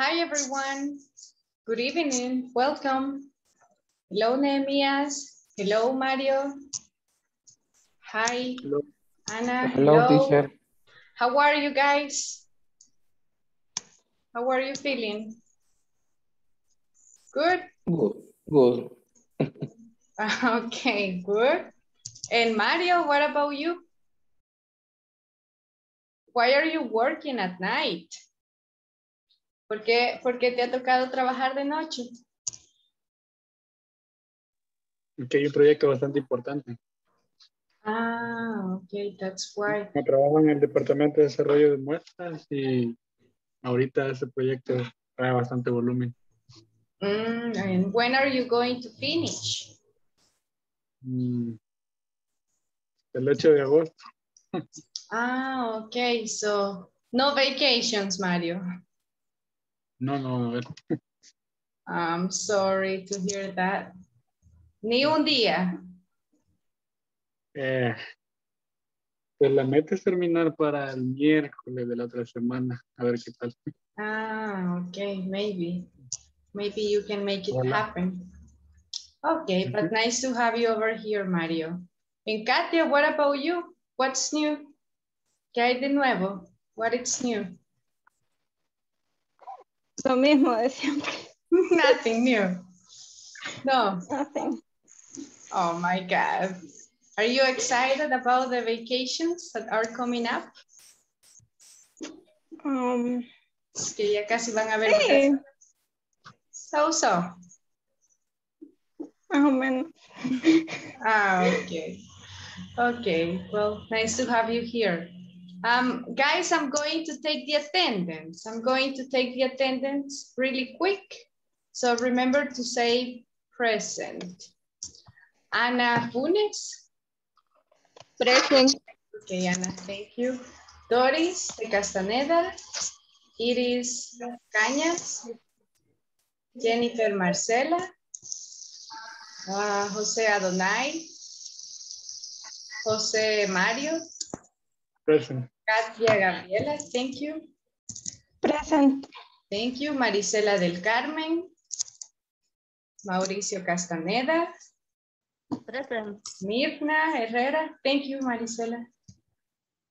Hi, everyone. Good evening. Welcome. Hello, Nehemias. Hello, Mario. Hi, Hello. Anna. Hello, teacher. How are you guys? How are you feeling? Good? Good. Good. Okay, good. And Mario, what about you? Why are you working at night? ¿Por qué, por qué te ha tocado trabajar de noche? Que hay un proyecto bastante importante. Ah, okay, that's why. Yo trabajo en el departamento de desarrollo de muestras y ahorita ese proyecto trae bastante volumen. Mm, and when are you going to finish? Mm. El 8 de agosto. Ah, okay, so no vacations, Mario. No, no, a ver. I'm sorry to hear that. Ni un día. Eh, pues la meta es terminar para el miércoles de la otra semana. A ver qué tal. Ah, okay, maybe. Maybe you can make it Hola. happen. Okay, but nice to have you over here, Mario. And Katia, what about you? What's new? ¿Qué hay de nuevo? What is new? Lo mismo de siempre. Nothing new. No. Nothing. Oh my God. Are you excited about the vacations that are coming up? Um, Es que ya casi van a ver. sí, So, so. más o menos. Ah, okay. Okay, well, nice to have you here. Um, guys, I'm going to take the attendance. I'm going to take the attendance really quick. So remember to say present. Ana Funes. Present. Okay, Ana, thank you. Doris de Castaneda. Iris Cañas. Jennifer Marcela. ah, José Adonai. José Mario. Present. Katia Gabriela, thank you. Present. Thank you. Marisela del Carmen. Mauricio Castaneda. Present. Mirna Herrera. Thank you, Marisela.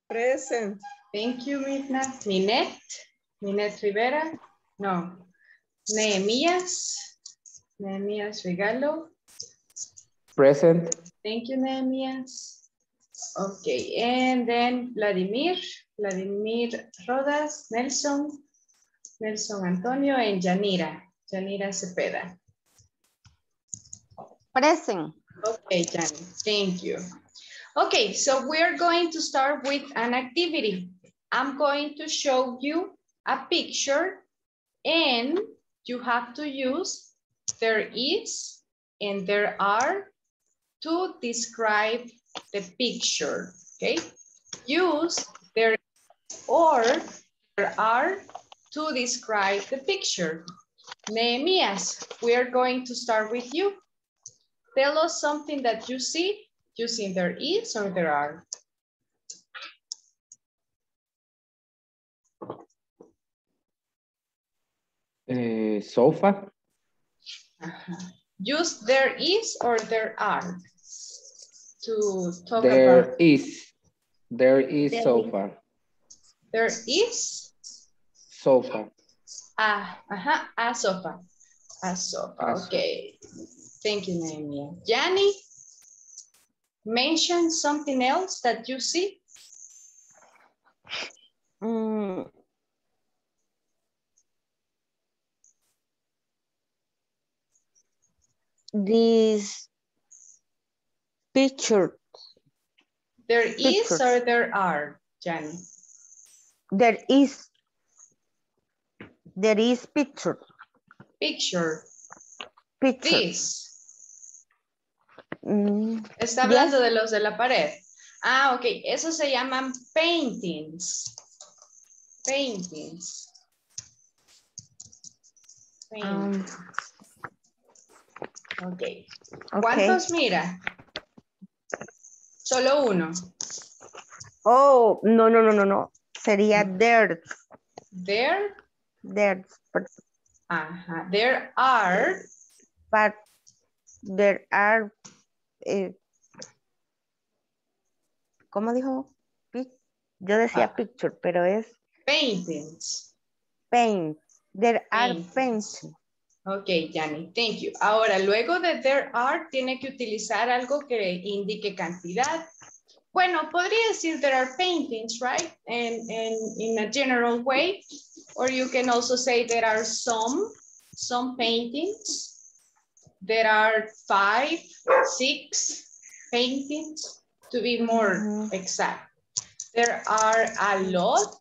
Present. Thank you, Mirna. Minette. Minette Rivera. No. Nehemías. Nehemías Regalo. Present. Thank you, Nehemías. Okay, and then Vladimir. Vladimir Rodas. Nelson. Nelson Antonio and Janira, Janira Cepeda. Present. Okay, Jan, thank you. Okay, so we're going to start with an activity. I'm going to show you a picture and you have to use there is and there are to describe the picture, okay? Use there or there are to describe the picture. Nehemias, we are going to start with you. Tell us something that you see using there is or there are. Eh, sofa. Use there is or there are to talk There about. is. There is There sofa. There is Sofa. a, ajá, a sofa. A sofa, A sofa. okay. Thank you, Nehemia. Yanni, mention something else that you see. Mm. This picture, There is Pictures. or there are, Yanni? there is, there is picture, Picture, picture. this. Mm, Está hablando de los de la pared. Ah, ok. Esos se llaman paintings. Paintings. um, Paintings. ok. okay. ¿Cuántos mira? Solo uno. Oh, no, no, no, no, no. Sería there. There, there's, but, Ajá. There are, but there are, eh, ¿cómo dijo? Yo decía Ah. picture, pero es paintings. paint. There are Paintings. Ok, Yanni, thank you. Ahora, luego de there are, tiene que utilizar algo que indique cantidad. Bueno, podría decir there are paintings, right? And, and in a general way. Or you can also say there are some, some paintings. There are five, six paintings, to be more Mhm. exact. There are a lot,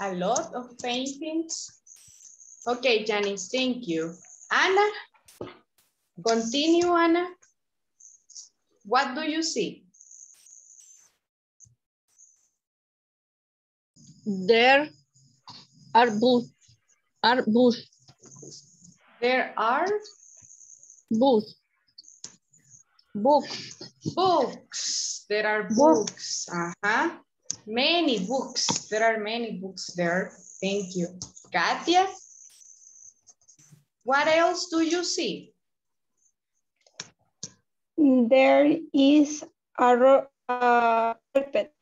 a lot of paintings. Okay, Janice, thank you. Anna, continue, Anna. What do you see? There are books, are books, There are books, books, books. There are Books. books. Uh-huh. Many books. There are many books there. Thank you. Katia? What else do you see? There is a ro- a carpet.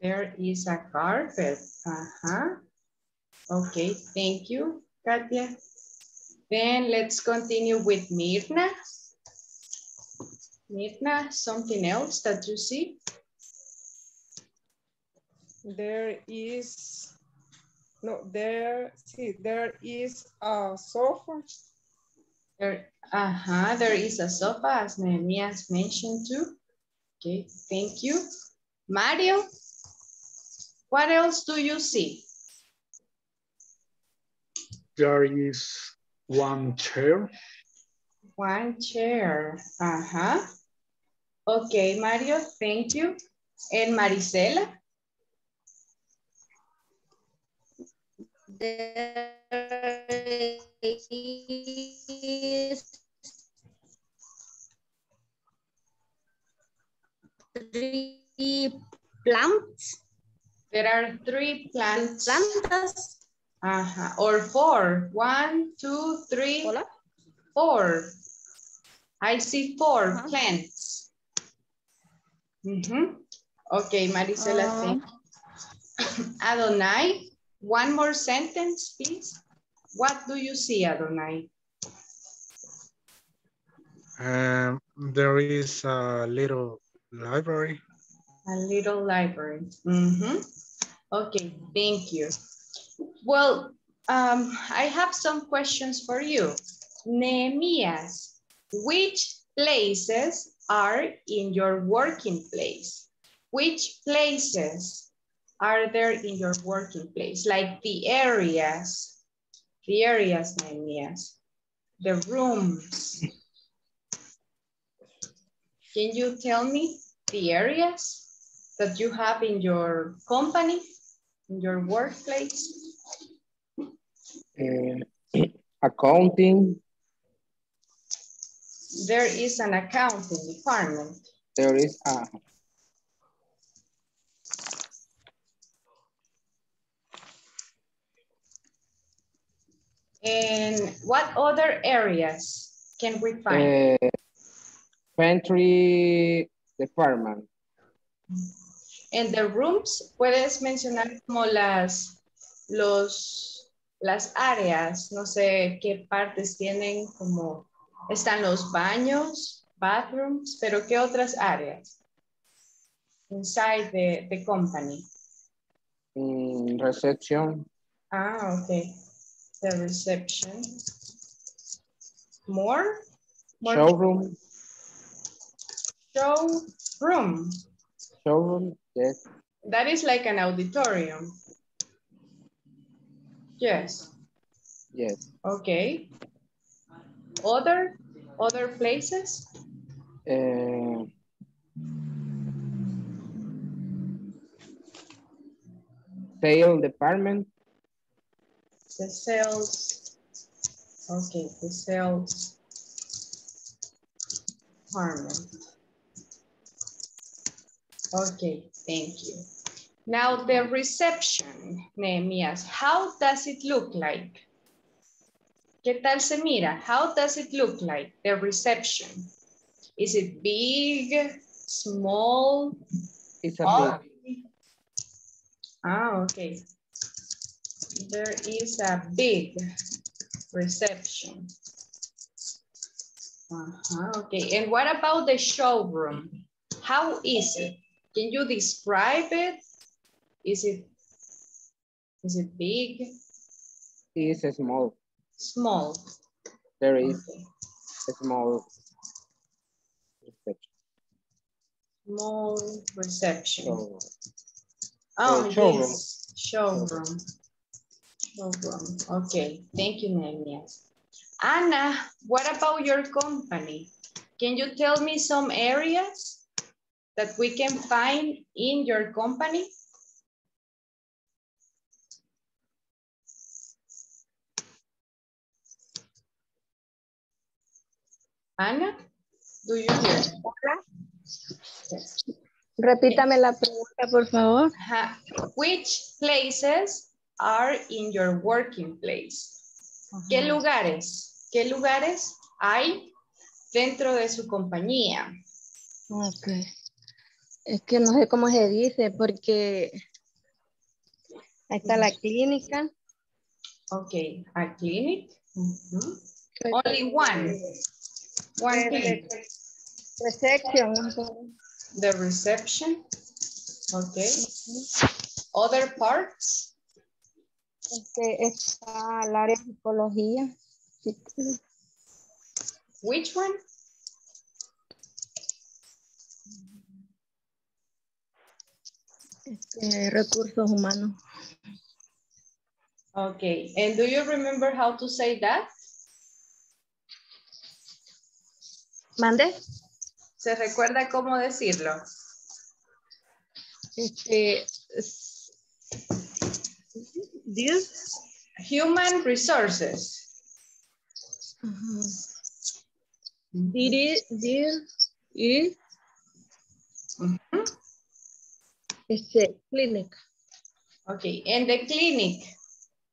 There is a carpet. Uh-huh. Okay, thank you, Katia. Then let's continue with Mirna. Mirna, something else that you see? There is, no, there, see, there is a sofa. There, uh-huh, there is a sofa, as Nehemias mentioned too. Okay, thank you. Mario, what else do you see? There is one chair. One chair, uh-huh. Okay, Mario, thank you. And Marisela? There is three plants, There are three plants. plantas, Uh-huh, or four. One, two, three, Hola. four. I see four Uh-huh. plants. Mhm. Okay, Marisela, Uh, thank Adonai, one more sentence, please. What do you see, Adonai? Um, there is a little library. A little library. Mhm. Okay, thank you. Well, um, I have some questions for you. Nehemias, which places are in your working place? Which places are there in your working place? Like the areas, the areas, Nehemias, the rooms. Can you tell me the areas that you have in your company, in your workplace? Uh, accounting, There is an accounting department. there is a And what other areas can we find? uh, pantry department. En the rooms, puedes mencionar como las, los, las áreas, no sé qué partes tienen como, están los baños, bathrooms, pero qué otras áreas? Inside the, the company. Mm, reception, Ah, okay. The reception. More? More showroom, showroom. showroom, yes. That is like an auditorium. Yes, Yes. okay. Other, other places? Uh, sale department, The sales. Okay, the sales. Department. Okay, thank you. Now the reception, Nehemias, how does it look like? ¿Qué tal se mira? How does it look like, the reception? Is it big, small? It's a big, Ah, okay. There is a big reception. Uh-huh, okay, and what about the showroom? How is it? Can you describe it? Is it, is it big, it's a small. small? There is Okay. a small reception. Small reception. So Oh, Uh, showroom. Showroom, okay, thank you, Nehemias. Anna, what about your company? Can you tell me some areas that we can find in your company? Anna, do you hear? Yes. Repítame la pregunta, por favor. Which places are in your working place? ¿Qué lugares? ¿Qué lugares hay dentro de su compañía? Ok. Es que no sé cómo se dice porque ahí está la clínica. Okay, a clinic. Mhm. Only one. One clinic. Recepción. no sé. The reception. Okay. Other parts. Este, está el área de psicología. Which one? este, recursos humanos. Okay. And do you remember how to say that? ¿Mande? ¿Se recuerda cómo decirlo? Este, s- Dios. Human resources. Ajá. Diri, dir, y Mhm. este, clínica. Okay, and the clinic.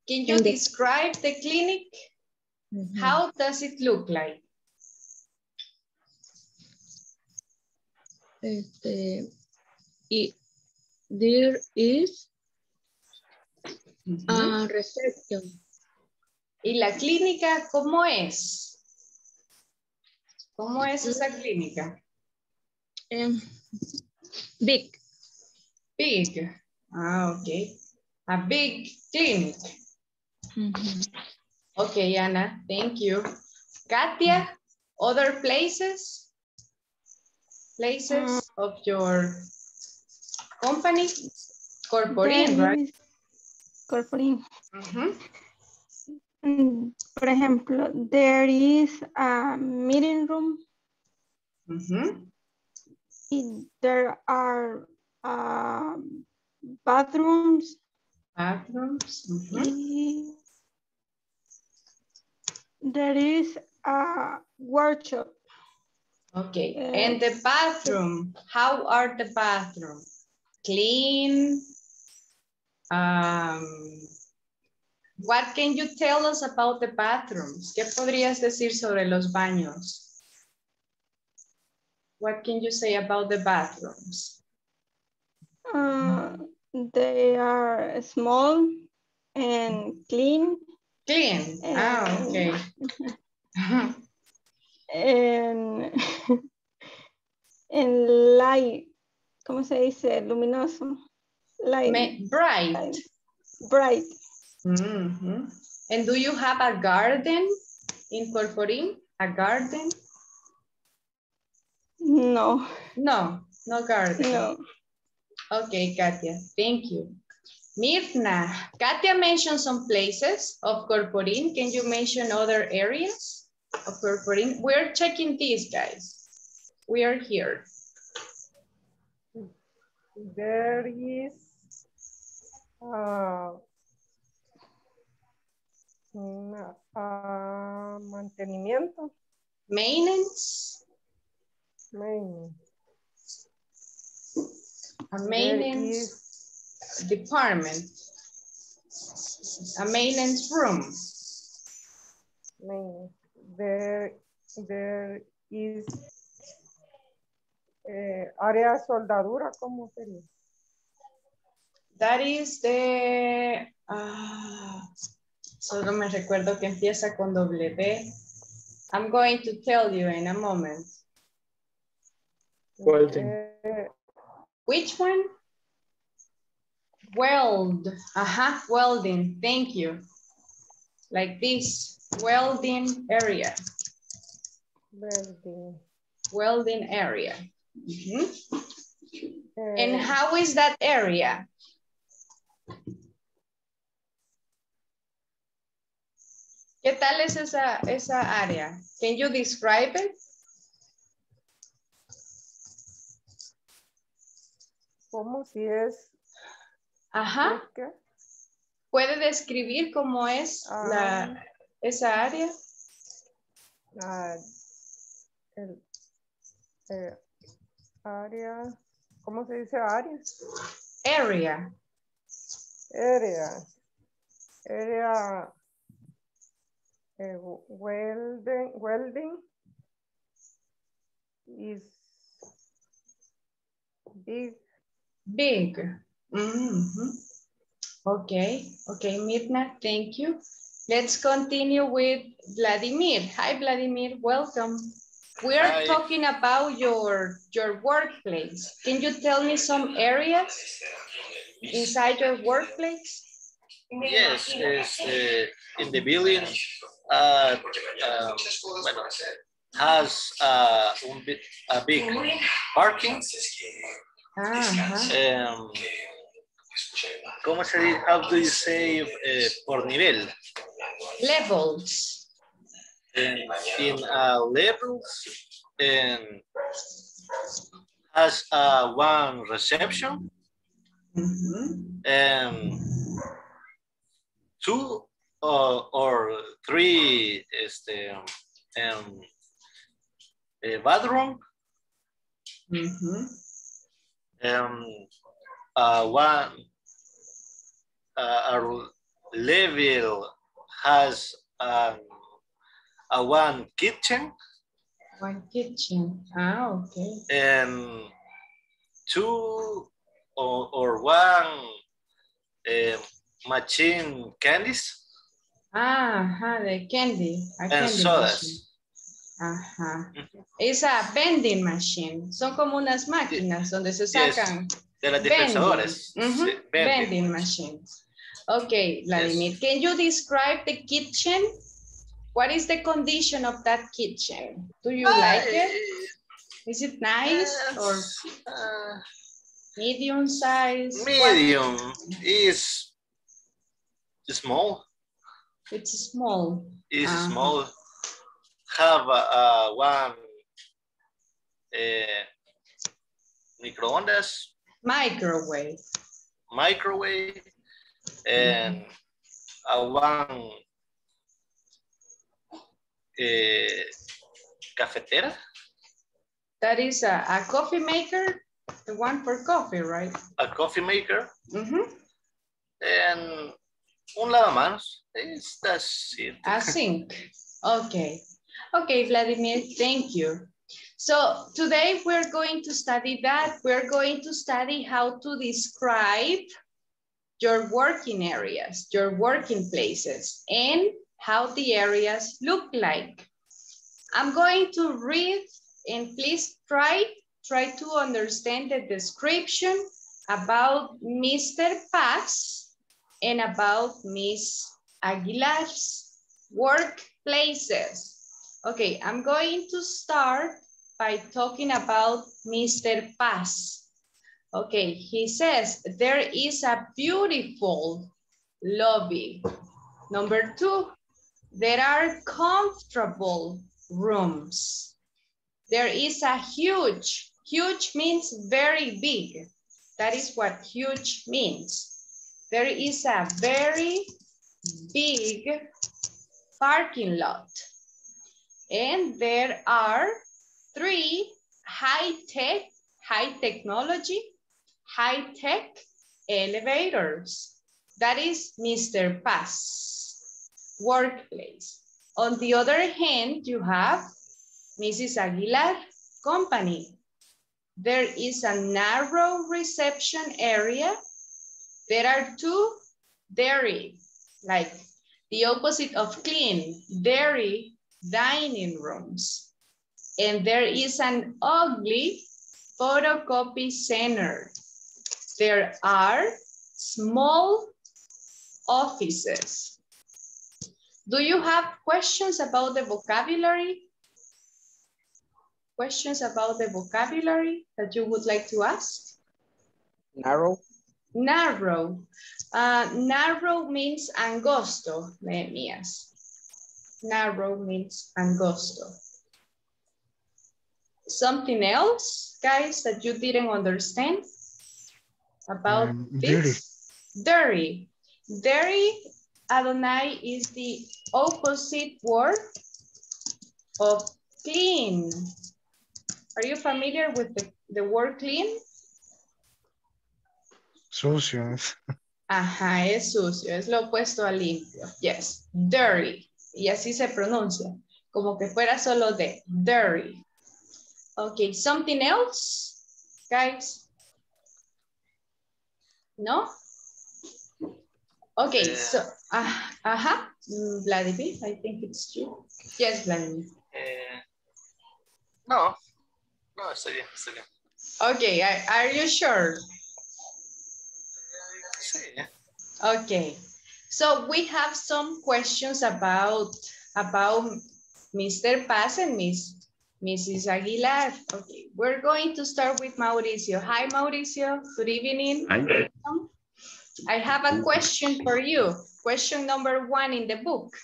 Can you And the- describe the clinic? Ujú. How does it look like? Este, y there is Ujú. a reception. ¿Y la clínica cómo es? ¿Cómo es esa clínica? big. Big. Ah, okay. A big clinic. Okay, Anna, thank you. Katia, other places? Places of your company? Corporin, There right? Corporin. Mhm. Mm, Por ejemplo, there is a meeting room. Mhm. y There are um, bathrooms. Bathrooms. mhm. y There is a workshop. Okay, Uh, and the bathroom, how are the bathroom? Clean? Um, what can you tell us about the bathrooms? ¿Qué podrías decir sobre los baños? What can you say about the bathrooms? Uh, they are small and clean Clean, ah, okay. and, and light. ¿Cómo se dice? Luminoso. Light. Ma- Bright. bright. Mhm. And do you have a garden in Corporin? A garden? No, No, no garden. no. Okay, Katia, thank you. Mirna, Katia mentioned some places of Corporin. Can you mention other areas of Corporin? We're checking these, guys. We are here. There is uh, una- ah, mantenimiento. Maintenance, Main. a maintenance. department. A maintenance room. Main. There, there is eh, área soldadura, ¿cómo sería? That is the... ah, solo me recuerdo que empieza con W. I'm going to tell you in a moment. Welding. Eh, Which one? Weld. Ajá, welding. Thank you. Like this, welding area. welding. Welding area. Mhm. Eh, And how is that area? ¿Qué tal es esa, esa área? Can you describe it? ¿Cómo si es? Ajá. que? ¿Puede describir cómo es la, Ah. esa área? Ah, el, eh, área, ¿cómo se dice área? Area. Area. Area. eh, welding, welding is big. Big. Mhm. Okay, okay, Mirna, thank you. Let's continue with Vladimir. Hi, Vladimir, welcome. We are Hi. talking about your, your workplace. Can you tell me some areas inside your workplace? Yes, is uh, in the building, uh, um, bueno, has uh, un bit, a big parking. Ajá. Um, ¿Cómo se dice? How do you say eh, por nivel? Levels. In, in uh, levels and has uh, one reception. And two or, or three este, um, a bathroom Mhm. um, uh, one uh, a level has um, a one kitchen One kitchen. Ah, okay. and two or, or one uh, machine candies Ah, ajá, de candy. a and candy machine. sodas. Ajá. Esa vending machine. Son como unas máquinas donde se Yes. sacan De las vending. dispensadoras. Ujú, Sí, vending. Vending machines. Okay, Vladimir, can you describe the kitchen? What is the condition of that kitchen? Do you like it? Is it nice or Uh, medium size? Medium is small. It's small. Is Uh-huh. small. Have uh, one uh, microondas, Microwave. microwave, and a one uh, cafetera, That is a, a coffee maker, the one for coffee, right? a coffee maker, Mm -hmm. and un lavamanos. That's it. A sink. Okay. Okay, Vladimir, thank you. So today we're going to study that. We're going to study how to describe your working areas, your working places, and how the areas look like. I'm going to read and please try, try to understand the description about Mr. Paz and about Miss Aguilar's workplaces. Okay, I'm going to start by talking about Mr. Paz. Okay, he says there is a beautiful lobby. Number two, there are comfortable rooms. There is a huge, huge means very big. That is what huge means. There is a very big parking lot. And there are three high-tech, high technology, high-tech elevators. That is Mr. Paz, workplace. On the other hand, you have Mrs. Aguilar, company. There is a narrow reception area. There are two dairy, like the opposite of clean, dairy dining rooms. And there is an ugly photocopy center. There are small offices. Do you have questions about the vocabulary? Questions about the vocabulary that you would like to ask? Narrow. Narrow. Uh, narrow means angosto, Nehemias. Narrow means angosto. Something else, guys, that you didn't understand about Um, this? Dirty. Dirty, Adonai, is the opposite word of clean. Are you familiar with the, the word clean? Sucio. Ajá, es sucio, es lo opuesto a limpio. Yes, dirty. Y así se pronuncia, como que fuera solo de dirty. Okay, something else, guys? No? Okay, Eh. so, ah, ajá, mm, Vladimir, I think it's you. Yes, Vladimir. Eh, no, no, estoy bien, estoy bien. Okay, are, are you sure? Sí, Okay, so we have some questions about about Mr. Paz and Miss Mrs. Aguilar. Okay, we're going to start with Mauricio. Hi, Mauricio. Good evening. Hi. I have a question for you. Question number one in the book.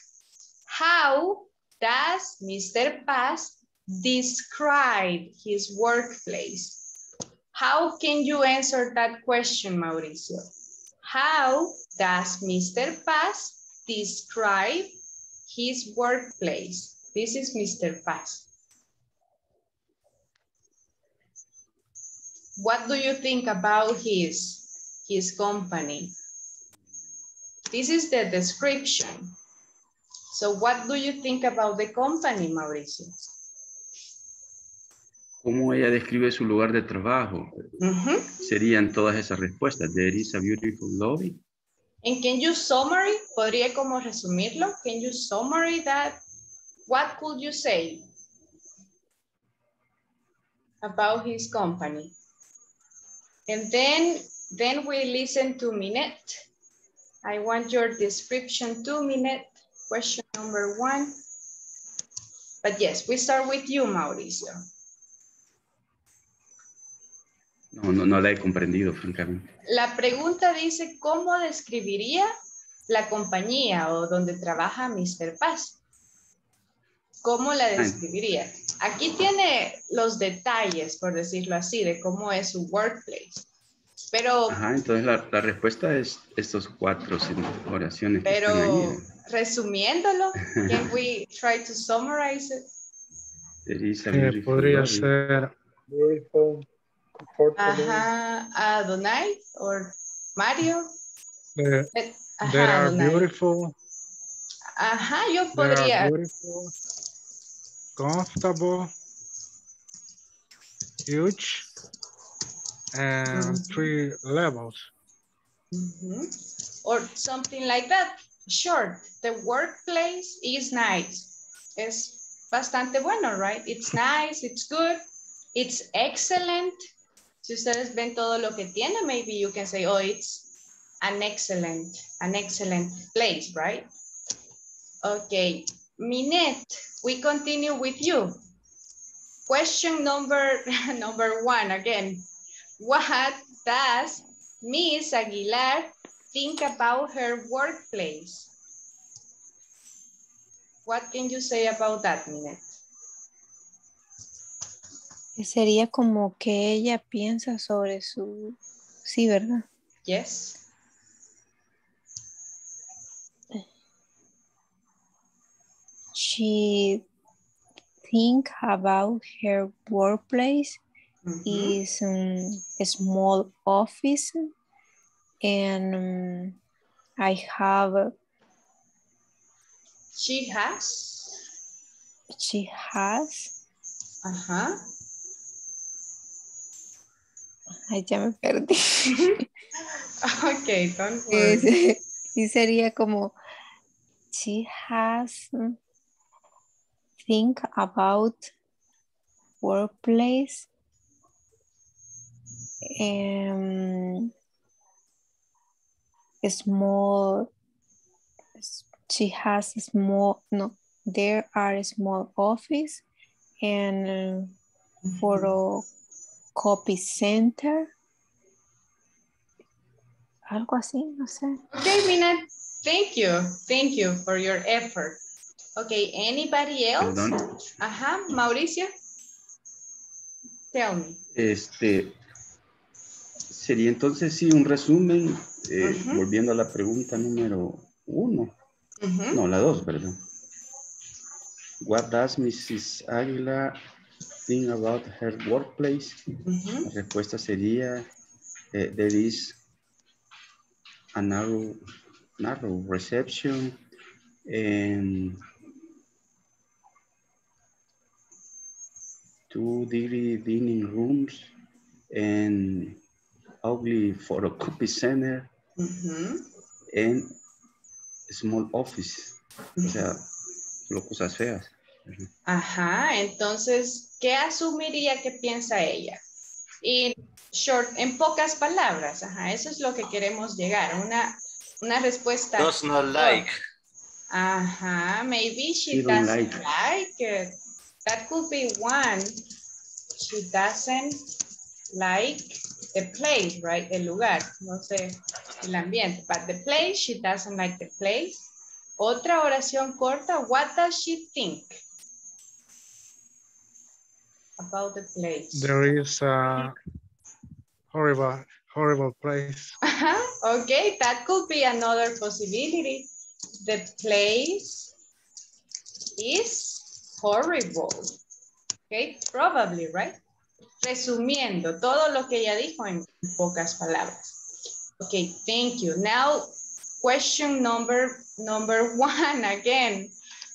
How does Mr. Paz describe his workplace? How can you answer that question, Mauricio? How does Mr. Paz describe his workplace? This is Mr. Paz. What do you think about his, his company? This is the description. So what do you think about the company, Mauricio? ¿Cómo ella describe su lugar de trabajo? Mhm. Serían todas esas respuestas. There is a beautiful lobby. And can you summary? ¿Podría como resumirlo? Can you summary that? What could you say about his company? And then, then we listen to Minette. I want your description to Minette. Question number one. But yes, we start with you, Mauricio. No, no, no la he comprendido, francamente. La pregunta dice, ¿cómo describiría la compañía o donde trabaja Mr. Paz? ¿Cómo la describiría? Aquí tiene los detalles, por decirlo así, de cómo es su workplace. Pero, Ajá, entonces la, la respuesta es estos cuatro sin- oraciones que están pero ahí. resumiéndolo, can we try to summarize it? Eh, podría ser Beautiful. Ajá, Adonai or Mario. eh, Eh, there are Adonai. beautiful, Ajá, yo podría. are beautiful, comfortable, huge, and Mhm. three levels. Mhm. Or something like that. Short. The workplace is nice. Es bastante bueno, right? It's nice, it's good, it's excellent. Si ustedes ven todo lo que tiene, maybe you can say, oh, it's an excellent, an excellent place, right? Okay, Minette, we continue with you. Question number, number one again. What does Miss Aguilar think about her workplace? What can you say about that, Minette? Sería como que ella piensa sobre su... Sí, ¿verdad? Yes. She think about her workplace is um, a small office And um, I have, She has. she has, Ajá. Ay, ya me perdí. Ok, don't worry. Sí sería como, she has think about workplace um, small, she has a small, no, there are a small office and photocopy center. Algo así, no sé. Okay, Mina, thank you. Thank you for your effort. Okay, anybody else? Perdón. Ajá, Mauricio. Tell me. Este, sería entonces sí un resumen, eh, volviendo a la pregunta número uno, no, la dos, perdón. What does Mrs. Águila think about her workplace? Ujú. La respuesta sería, eh, there is a narrow, narrow reception and two degree dining rooms and ugly photocopy center Ujú. and small office. O sea, solo cosas feas. Ajá, entonces, ¿qué asumiría que piensa ella? Y short, en pocas palabras, ajá, eso es lo que queremos llegar, una, una respuesta. Does not like. Ajá, maybe she doesn't like. like it. That could be one. She doesn't like the place, right? El lugar, no sé, el ambiente. But the place, she doesn't like the place. Otra oración corta, what does she think about the place? There is a horrible, horrible place. Uh-huh. Okay, that could be another possibility. The place is horrible. Okay, probably, right? Resumiendo todo lo que ella dijo en pocas palabras. Okay, thank you. Now, question number number one again.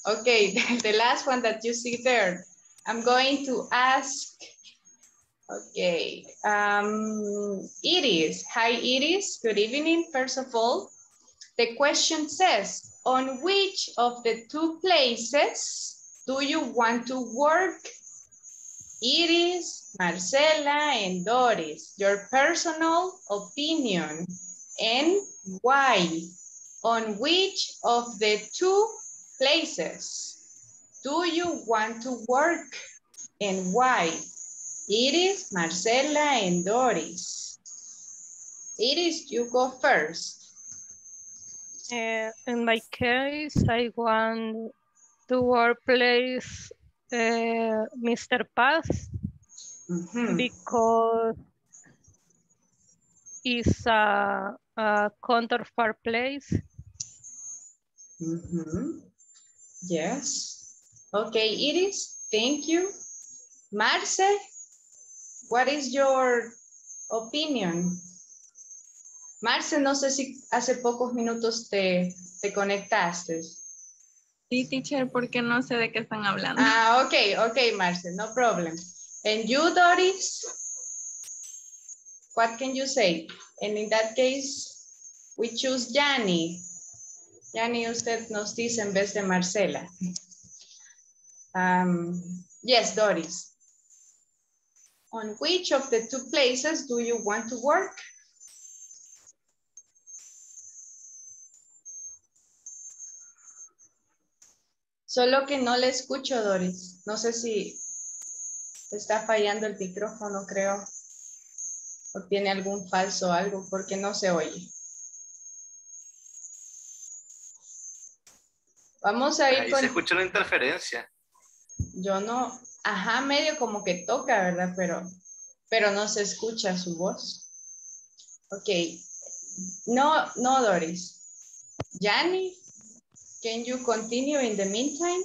Okay, the last one that you see there. I'm going to ask Okay, um, Iris. Hi, Iris. Good evening, first of all. The question says, on which of the two places do you want to work? Iris, Marcela, and Doris. Your personal opinion and why? On which of the two places do you want to work and why? Iris, Marcela, and Doris. Iris, you go first. Uh, in my case, I want to workplace uh, Mr. Paz Mhm. because it's a, a counterpart place. Mhm. Yes. Okay, Iris, thank you. Marce, what is your opinion? Marce, no sé si hace pocos minutos te, te conectaste. Sí, teacher, porque no sé de qué están hablando. Ah, okay, okay, Marce, no problem. And you, Doris? What can you say? And in that case, we choose Yanni. Yanni, usted nos dice en vez de Marcela. Um, yes, Doris. On which of the two places do you want to work? Solo que no le escucho, Doris. No sé si está fallando el micrófono, creo. O tiene algún falso algo, porque no se oye. Vamos a ir Ahí con... se escucha una interferencia. Yo no... Ajá, medio como que toca, ¿verdad? Pero, pero no se escucha su voz. Ok. No, no, Doris. Yanni, can you continue in the meantime?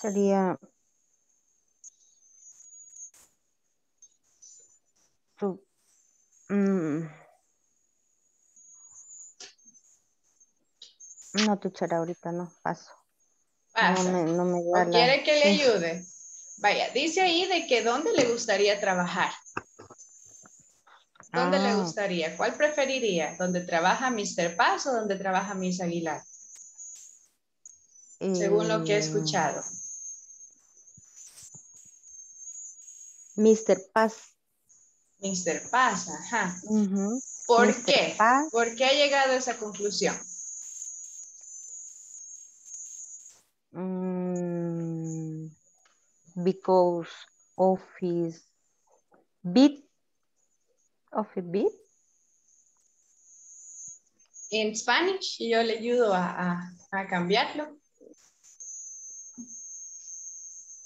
Sería to, mm, no, teacher, ahorita no, paso. Pasa. No me, no me da ¿O la- quiere que le sí. ayude? Vaya, dice ahí de que dónde le gustaría trabajar. ¿Dónde le Ah. gustaría? ¿Cuál preferiría? ¿Dónde trabaja Mr. Paz o donde trabaja Miss Aguilar? Según lo que he Eh, escuchado. Mr. Paz. Mr. Paz, ajá. Ujú. ¿Por Mr. qué? Paz. ¿Por qué ha llegado a esa conclusión? Mm, because office bit office bit En Spanish, y yo le ayudo a, a- a cambiarlo.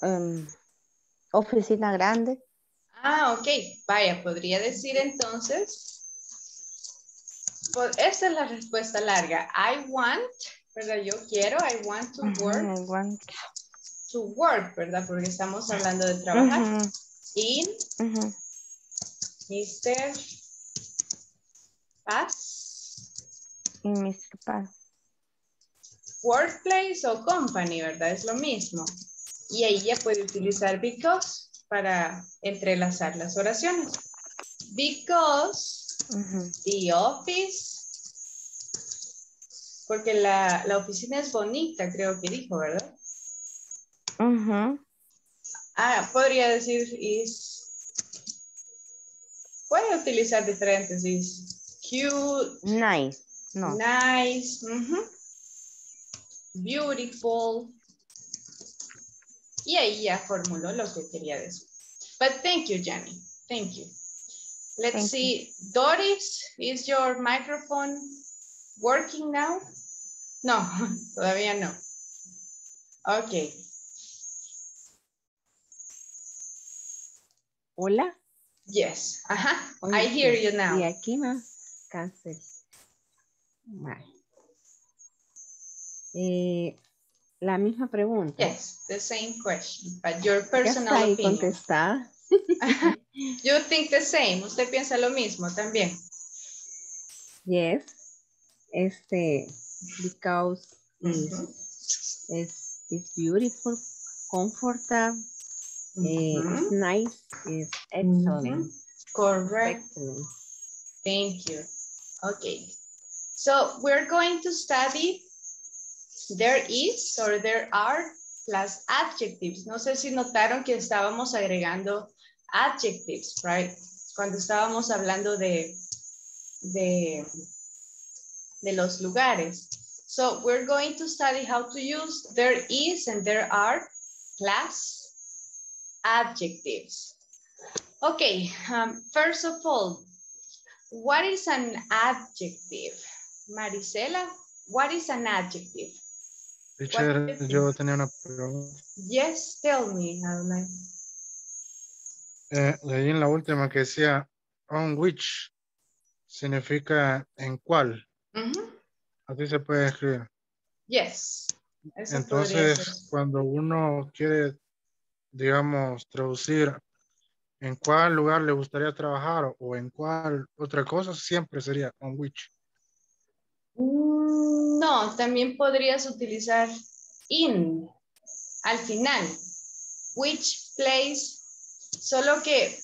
em, oficina grande Ah, ok. Vaya, podría decir entonces. pues, esta es la respuesta larga. I want, ¿verdad? Yo quiero, I want to work, I want- to work, ¿verdad? Porque estamos hablando de trabajar. In ujú. Mr. Paz, y Mr. Paz workplace o company, ¿verdad? Es lo mismo. Y ahí ya puede utilizar because para entrelazar las oraciones. Because the office, porque la, la oficina es bonita, creo que dijo, ¿verdad? Ujú. Ah, podría decir is, puede utilizar diferentes, is cute, nice no nice, ujú, beautiful. Y ahí ya formuló lo que quería decir. But thank you, Jenny. Thank you. Let's Thank you. see. Doris, is your microphone working now? No, todavía no. Okay. Hola. Yes. Ajá. I hear sí, you now. Y aquí más cáncer. Vale. Eh, la misma pregunta. Yes, the same question, but your Ya personal está ahí opinion. contestada. You think the same. Usted piensa lo mismo también. Yes. Este, because is, is beautiful, comfortable, eh, is nice, is excellent. Correct. Excellent. Thank you. Okay. So we're going to study there is or there are plus adjectives. No sé si notaron que estábamos agregando adjectives, right? Cuando estábamos hablando de, de, de los lugares. So we're going to study how to use there is and there are plus adjectives. Okay, um, first of all, what is an adjective? Marisela, what is an adjective? Teacher, is yo tenía una pregunta. Yes, tell me, Alma. Eh, leí en la última que decía on which significa en cuál. Así se puede escribir. Yes. Eso. Entonces, cuando uno quiere, digamos, traducir en cuál lugar le gustaría trabajar o en cuál otra cosa, siempre sería on which. Mm, No, también podrías utilizar in al final. Which place, solo que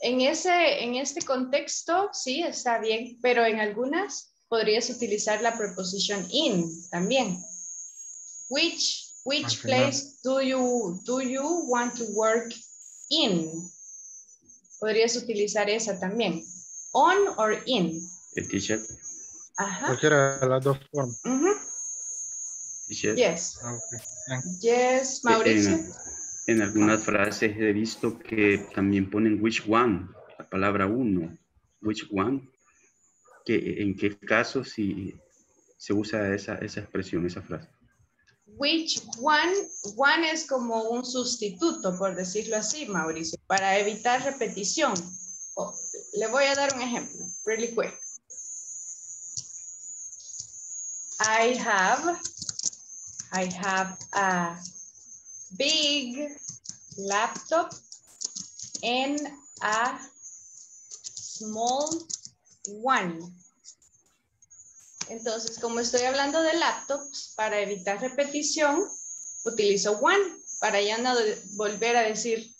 en, ese, en este contexto sí está bien, pero en algunas podrías utilizar la preposición in también. Which, which place do you, do you want to work in? Podrías utilizar esa también. On or in. Eh, teacher, Ajá. Cualquiera de las dos formas. ujú, teacher, Yes. Ah. Yes, Mauricio. En, en algunas frases he visto que también ponen which one, la palabra uno, which one, que en qué caso si se usa esa, esa expresión, esa frase. Which one, one es como un sustituto, por decirlo así, Mauricio, para evitar repetición. Oh, le voy a dar un ejemplo, really quick. I have, I have a big laptop and a small one. Entonces, como estoy hablando de laptops, para evitar repetición, utilizo one para ya no volver a decir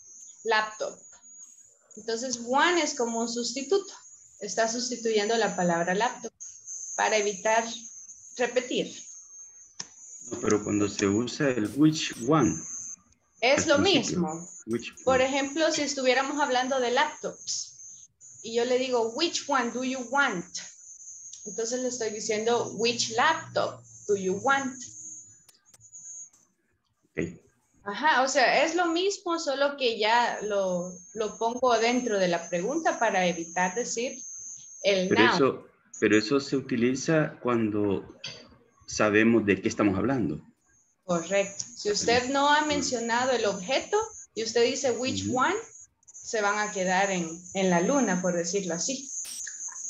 laptop. Entonces, one es como un sustituto. Está sustituyendo la palabra laptop para evitar repetir. pero cuando se usa el which one. Es lo mismo. Por ejemplo, si estuviéramos hablando de laptops y yo le digo, which one do you want? Entonces le estoy diciendo, which laptop do you want? Ajá, o sea, es lo mismo, solo que ya lo, pongo dentro de la pregunta para evitar decir el pero Eso, pero eso se utiliza cuando sabemos de qué estamos hablando. Correcto. Si usted no ha mencionado el objeto y usted dice which one, se van a quedar en, en la luna, por decirlo así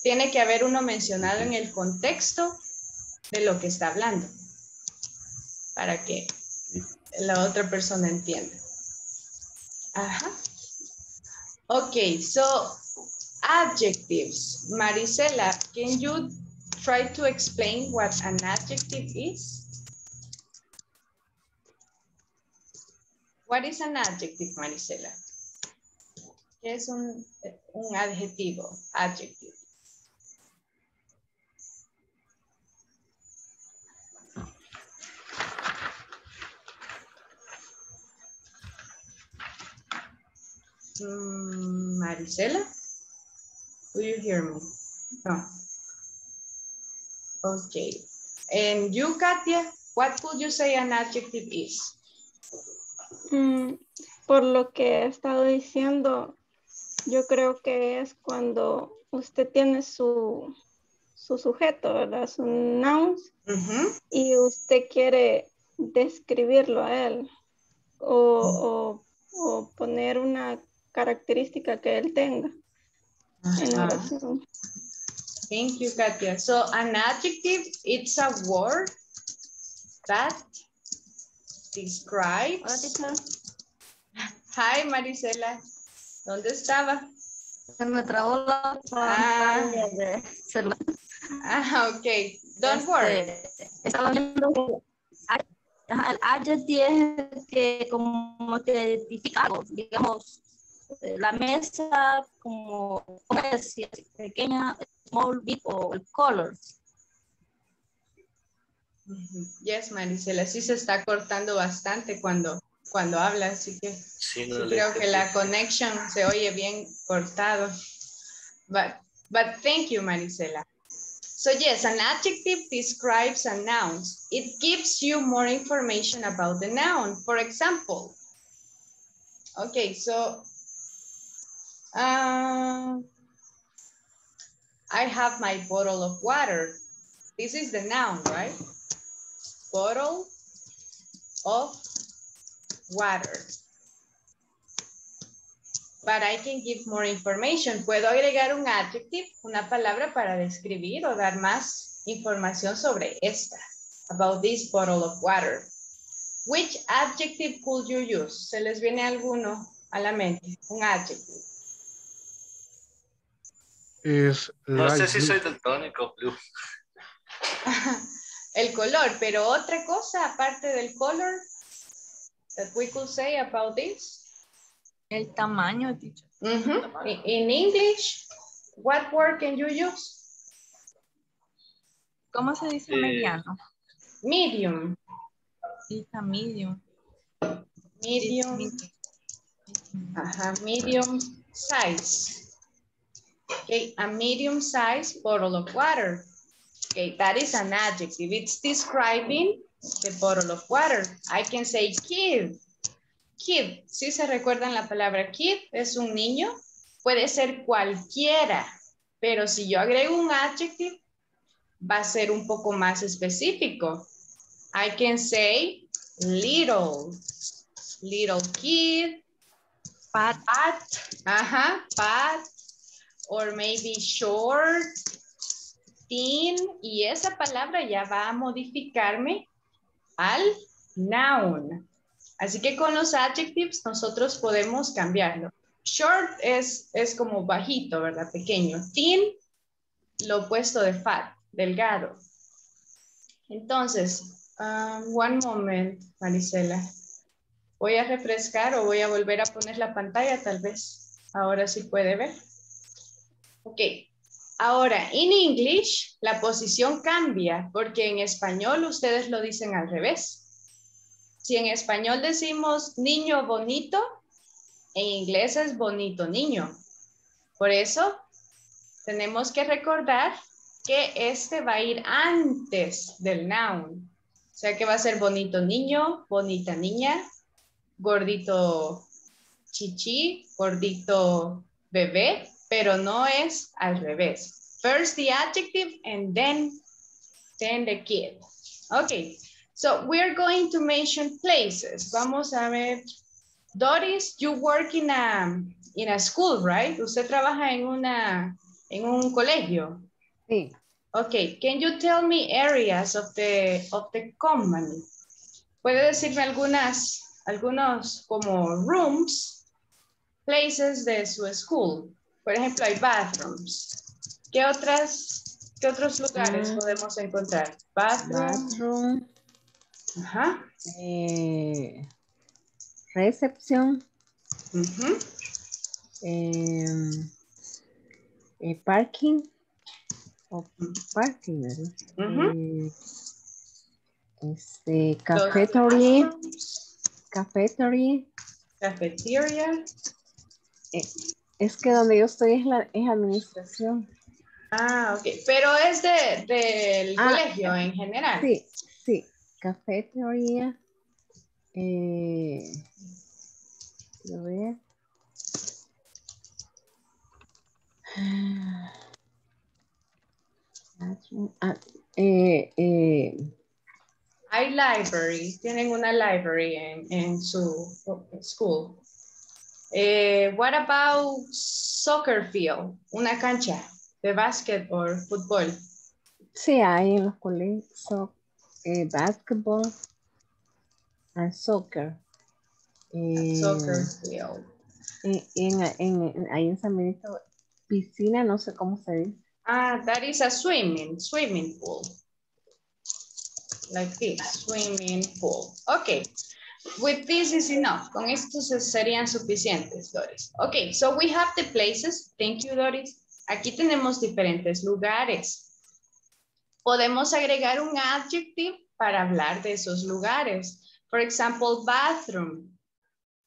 tiene que haber uno mencionado en el contexto de lo que está hablando para que la otra persona entienda. Ajá. Ok, so adjectives. Marisela, can you try to explain what an adjective is? What is an adjective, Marisela? ¿Qué es un, un adjetivo? Adjective. Mm, Marisela? Do you hear me? No. Okay. And you, Katia, what could you say an adjective is? Mm, por lo que he estado diciendo, yo creo que es cuando usted tiene su, su sujeto, ¿verdad? Su noun, y usted quiere describirlo a él o, o, o poner una característica que él tenga Ah, en uh, la. Thank you, Katia. So an adjective, it's a word that describes. Hi, Marisela. ¿Dónde estaba? Se me trabó la pantalla ah. de celular. Ah, ok. Don't worry. Este, estaba viendo el adjective es que como que identifica algo, digamos, la mesa como si es pequeña, small, big o el color. Yes, Maricela, sí se está cortando bastante cuando, cuando habla, así que creo que la connection se oye bien cortado. But, but thank you, Maricela. So yes, an adjective describes a noun. It gives you more information about the noun. For example, okay, so um, I have my bottle of water. This is the noun, right? Bottle of water. But I can give more information. Puedo agregar un adjective, una palabra para describir o dar más información sobre esta. About this bottle of water. Which adjective could you use? ¿Se les viene alguno a la mente? Un adjective no sé si soy daltónico blue. El color, pero otra cosa aparte del color that we could say about this. El tamaño, teacher. In English, what word can you use? ¿Cómo se dice mediano? Medium. Sí, medium. Medium. Ajá, medium size. Okay, a medium-sized bottle of water. Okay, that is an adjective. It's describing the bottle of water. I can say kid. Kid, si se recuerdan la palabra kid, es un niño. Puede ser cualquiera, pero si yo agrego un adjective, va a ser un poco más específico. I can say little, little kid, fat, fat, ajá, fat, or maybe short, thin, y esa palabra ya va a modificarme al noun, Así que con los adjectives nosotros podemos cambiarlo. Short es, es como bajito, ¿verdad? Pequeño. Thin, lo opuesto de fat, delgado. Entonces, um, one moment, Marisela. Voy a refrescar o voy a volver a poner la pantalla tal vez. Ahora sí puede ver. Ok. Ahora, en English, la posición cambia porque en español ustedes lo dicen al revés. Si en español decimos niño bonito, en inglés es bonito niño. Por eso, tenemos que recordar que este va a ir antes del noun. O sea que va a ser bonito niño, bonita niña, gordito chichi, gordito bebé, pero no es al revés. First the adjective and then, then the kid. Okay, so we're going to mention places. Vamos a ver. Doris, you work in a, in a school, right? Usted trabaja en, una, en un colegio. Sí. Okay, can you tell me areas of the, of the company? ¿Puede decirme algunas, algunos como rooms, places de su school? Por ejemplo, hay bathrooms. ¿Qué otras, qué otros lugares Ah. podemos encontrar? Bathroom. Bathroom. Ajá. eh, recepción. ujú, em, eh, parking. O parking, ¿verdad? ujú. Eh, este, Los cafetería. bathrooms, Cafetería. Es que donde yo estoy es, la, es administración. Ah, ok. Pero es de, del Ah, colegio en general. Sí, sí. Cafetería. Eh, quiero ver. Ah, eh, eh, Hay library, tienen una library en, en su school. Eh, what about soccer field? Una cancha de básquet o fútbol. sí, hay en los colegios so- eh, basketball and soccer. Eh, Soccer field. en, en, en- en- ahí en San Benito, piscina, no sé cómo se dice. Ah, that is a swimming, swimming pool. Like this, swimming pool. Okay, with this is enough. Con estos serían suficientes, Doris. Okay, so we have the places. Thank you, Doris. Aquí tenemos diferentes lugares. Podemos agregar un adjective para hablar de esos lugares. For example, bathroom.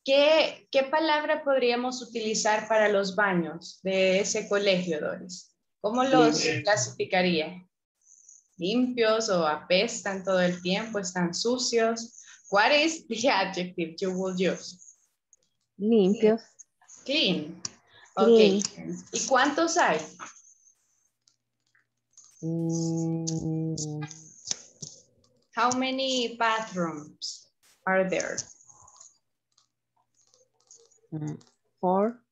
¿Qué, ¿Qué palabra podríamos utilizar para los baños de ese colegio, Doris? ¿Cómo los clasificaría? ¿Limpios o apestan todo el tiempo? ¿Están sucios? What is the adjective you will use? Limpios. Clean. Ok. ¿Y cuántos hay? Mm, How many bathrooms are there? mm, four.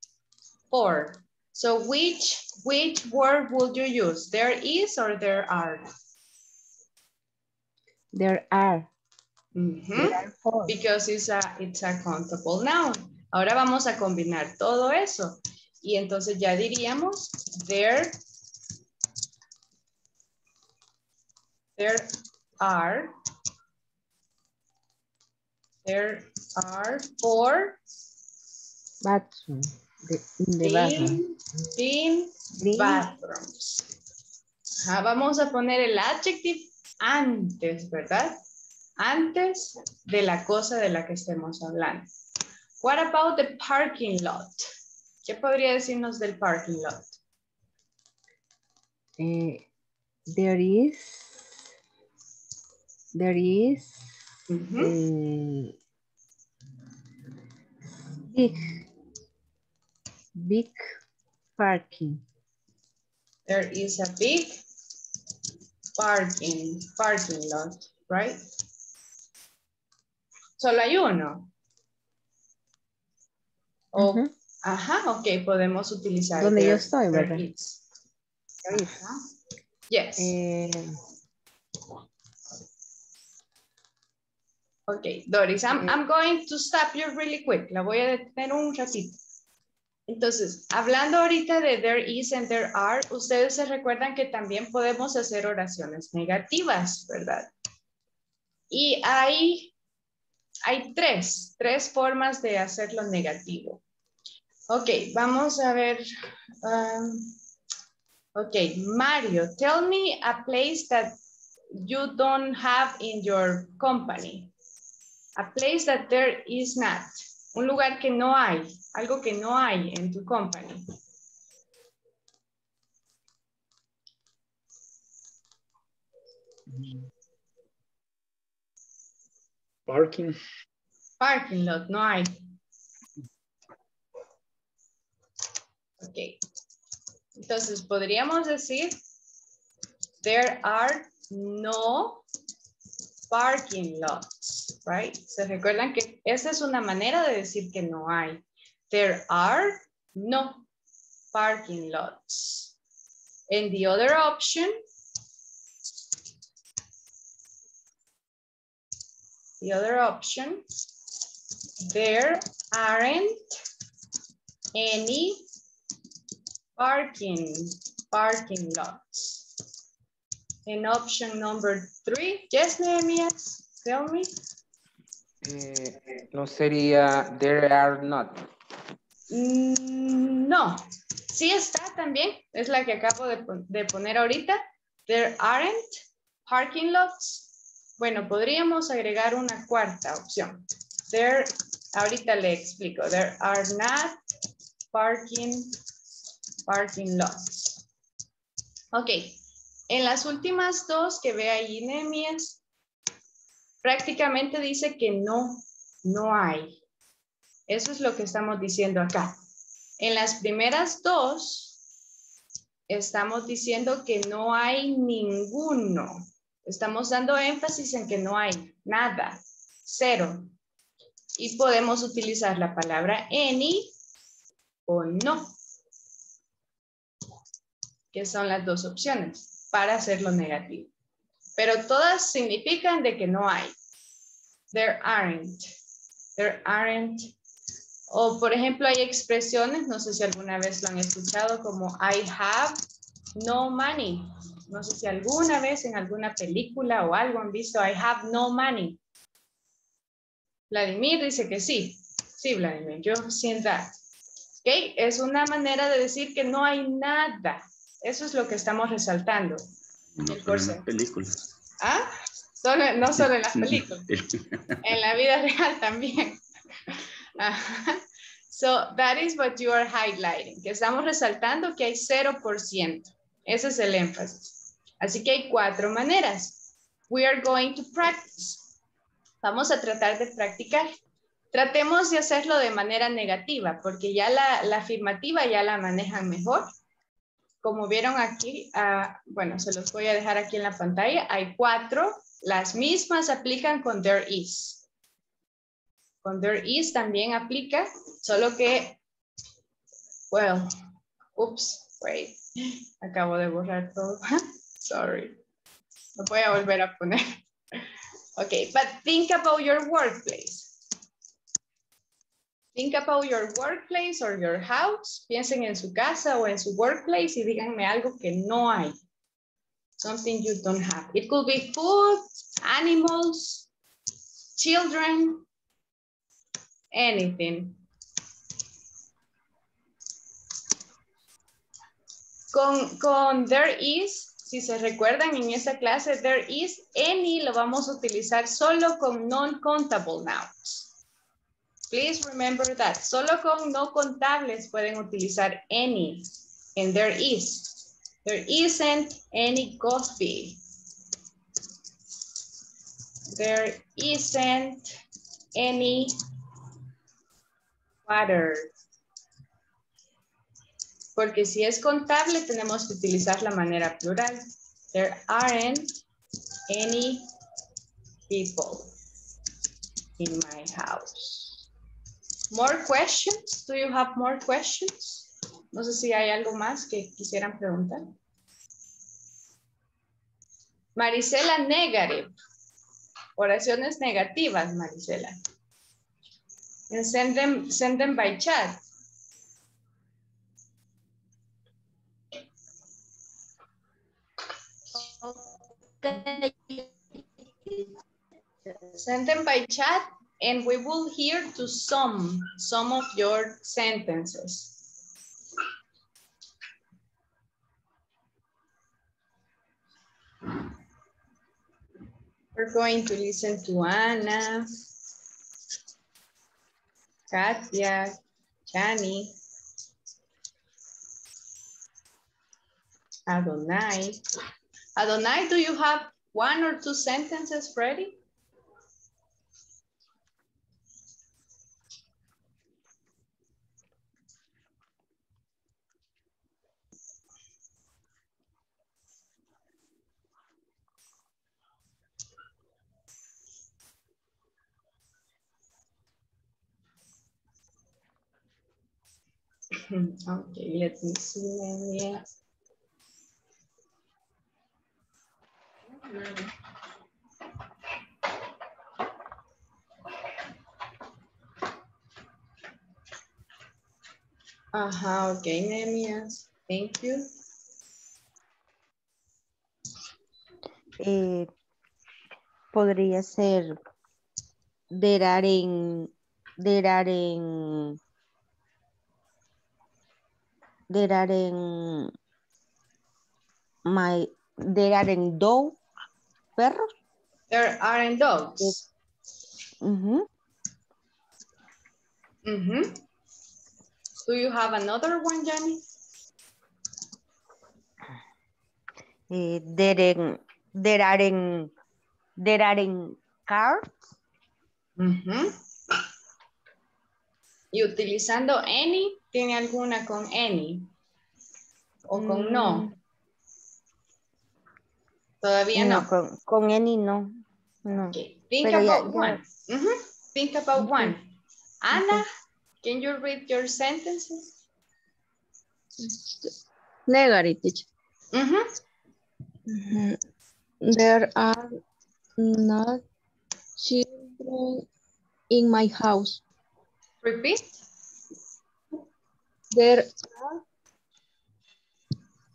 Four. So which, which word would you use? There is or there are? There are. Because it's a, it's a countable noun. Ahora vamos a combinar todo eso. Y entonces ya diríamos, there, there are, there are four Bathroom. The, in the bathroom. bathrooms. Ajá, vamos a poner el adjective antes, ¿verdad? Antes de la cosa de la que estemos hablando. What about the parking lot? ¿Qué podría decirnos del parking lot? Eh, there is. There is. eh, big. Big parking. There is a big parking, parking lot, right? Solo hay uno. O-. Ajá, ok, podemos utilizar. Donde yo estoy, ¿verdad? is. Is. Yes. Eh, Ok, Doris, I'm, I'm going to stop you really quick. La voy a detener un ratito. Entonces, hablando ahorita de there is and there are, ustedes se recuerdan que también podemos hacer oraciones negativas, ¿verdad? Y hay, hay tres, tres formas de hacerlo negativo. Ok, vamos a ver. um, ok, Mario, tell me a place that you don't have in your company. A place that there is not. Un lugar que no hay, algo que no hay en tu company. Parking. Parking lot, no hay. Ok. Entonces, podríamos decir, there are no parking lots, right? Se recuerdan que esa es una manera de decir que no hay. There are no parking lots. And the other option, the other option, there aren't any parking, parking lots. And option number three, yes, Nehemiah, tell me. Eh, no sería there are not. Mm, No, sí está también, es la que acabo de, de poner ahorita. There aren't parking lots. Bueno, podríamos agregar una cuarta opción. There, ahorita le explico. There are not parking, parking lots. Ok, en las últimas dos que ve ahí, Nehemías, prácticamente dice que no, no hay. Eso es lo que estamos diciendo acá. En las primeras dos, estamos diciendo que no hay ninguno. Estamos dando énfasis en que no hay nada, cero. Y podemos utilizar la palabra any o no, que son las dos opciones para hacerlo negativo. Pero todas significan de que no hay. There aren't. There aren't. O por ejemplo hay expresiones, no sé si alguna vez lo han escuchado como I have no money. No sé si alguna vez en alguna película o algo han visto I have no money. Vladimir dice que sí. Sí, Vladimir, yo siento that. Ok, es una manera de decir que no hay nada. Eso es lo que estamos resaltando. No solo en las películas. ¿Ah? Solo- no solo en las películas. En la vida real también. Ajá. So that is what you are highlighting, que estamos resaltando que hay 0%. Ese es el énfasis. Así que hay cuatro maneras. We are going to practice. Vamos a tratar de practicar. Tratemos de hacerlo de manera negativa, porque ya la, afirmativa ya la manejan mejor. Como vieron aquí, ah, bueno, se los voy a dejar aquí en la pantalla. Hay cuatro. Las mismas aplican con there is. Con there is también aplica, solo que, well, oops, wait, acabo de borrar todo. Sorry. Voy a volver a poner. Okay, but think about your workplace. Think about your workplace or your house. Piensen en su casa o en su workplace y díganme algo que no hay. Something you don't have. It could be food, animals, children, anything. Con, con there is, si se recuerdan en esta clase, there is, any lo vamos a utilizar solo con non-countable nouns. Please remember that. Solo con no contables pueden utilizar any. And there is. There isn't any coffee. There isn't any water. Porque si es contable, tenemos que utilizar la manera plural. There aren't any people in my house. More questions? Do you have more questions? No sé si hay algo más que quisieran preguntar. Marisela, negative. oraciones negativas, Marisela. And send them, send them by chat. Send them by chat and we will hear to some, some of your sentences. We're going to listen to Anna, Katya, Chani, Adonai. Adonai, do you have one or two sentences ready? Okay, let me see. Ajá, ok, Nehemías. Thank you. Eh, podría ser there are in my there are in dog perros There aren't dogs. Ujú. Mhm. Do you have another one, Jenny? Eh, there in there are in there are in cars Ujú. Y utilizando any, ¿tiene alguna con any? ¿O con no? Todavía no. no con, con any no no Think Pero ya- about ya- one. Mhm. Think about one. Anna, can you read your sentences? Negative, teacher. Mhm. Mhm. There are not children in my house. Repeat. There are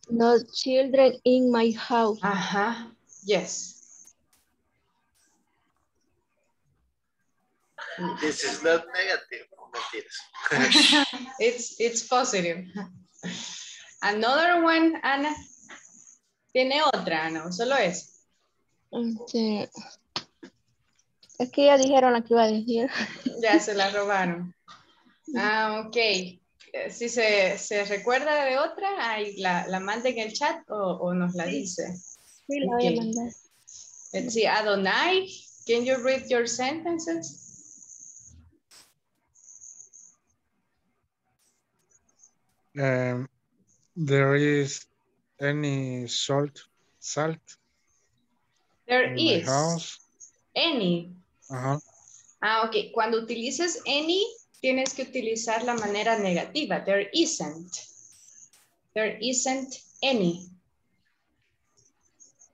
no children in my house. Ajá. Yes. This is not negative. Mentiras. it's it's positive. Another one, Ana. Tiene otra, no, solo es. Este, es que ya dijeron la que iba a decir. Ya se la robaron. Ah, ok. Eh, Si se, se recuerda de otra, ahí la, la manda en el chat o, o nos la dice. Sí, la voy a mandar. Let's see, Adonai, can you read your sentences? Um, there is any salt, salt There in my is house. any. Ajá. Ah, ok. Cuando utilices any, tienes que utilizar la manera negativa. There isn't. There isn't any.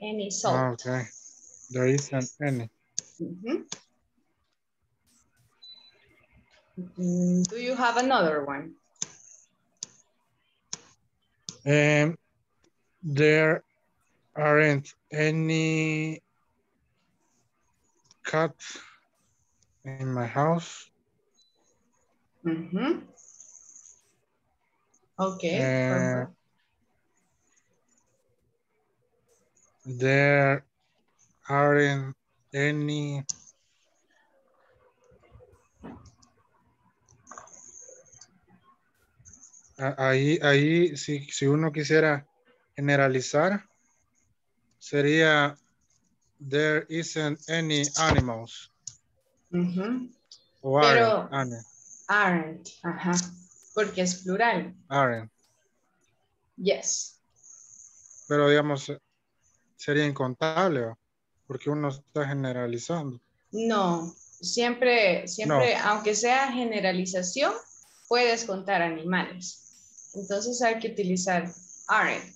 Any salt. Ah, okay. There isn't any. Mm, Do you have another one? Um, there aren't any cat in my house. Okay. Uh, there aren't any Ahí, ahí, si, si uno quisiera generalizar, sería there isn't any animals. Ujú. O Pero- aren't. Ajá. Porque es plural. aren't. Yes. Pero digamos, sería incontable, ¿o? porque uno está generalizando. No, siempre, siempre, aunque sea generalización, puedes contar animales. Entonces hay que utilizar aren't.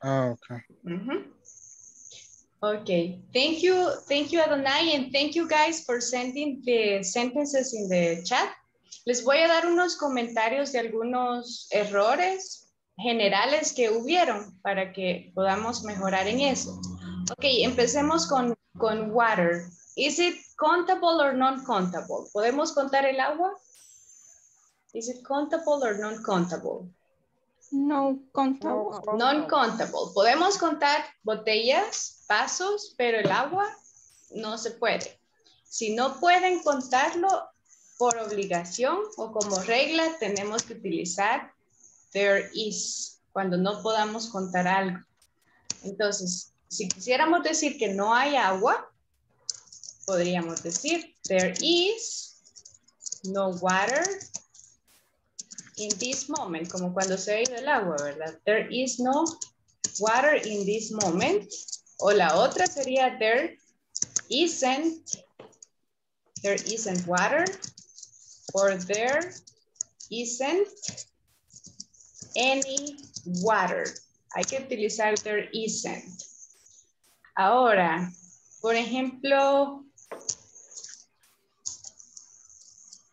Ah, ok. Okay, thank you, thank you Adonai, and thank you guys for sending the sentences in the chat. Les voy a dar unos comentarios de algunos errores generales que hubieron para que podamos mejorar en eso. Ok, empecemos con, con water. Is it countable or non-countable? ¿Podemos contar el agua? Is it countable or non-countable? No countable. Non-countable. Podemos contar botellas, vasos, pero el agua no se puede. Si no pueden contarlo por obligación o como regla, tenemos que utilizar there is cuando no podamos contar algo. Entonces, si quisiéramos decir que no hay agua, podríamos decir there is no water in this moment, como cuando se ha ido el agua, ¿verdad? There is no water in this moment. O la otra sería there isn't, there isn't water, or there isn't any water. Hay que utilizar there isn't. Ahora, por ejemplo,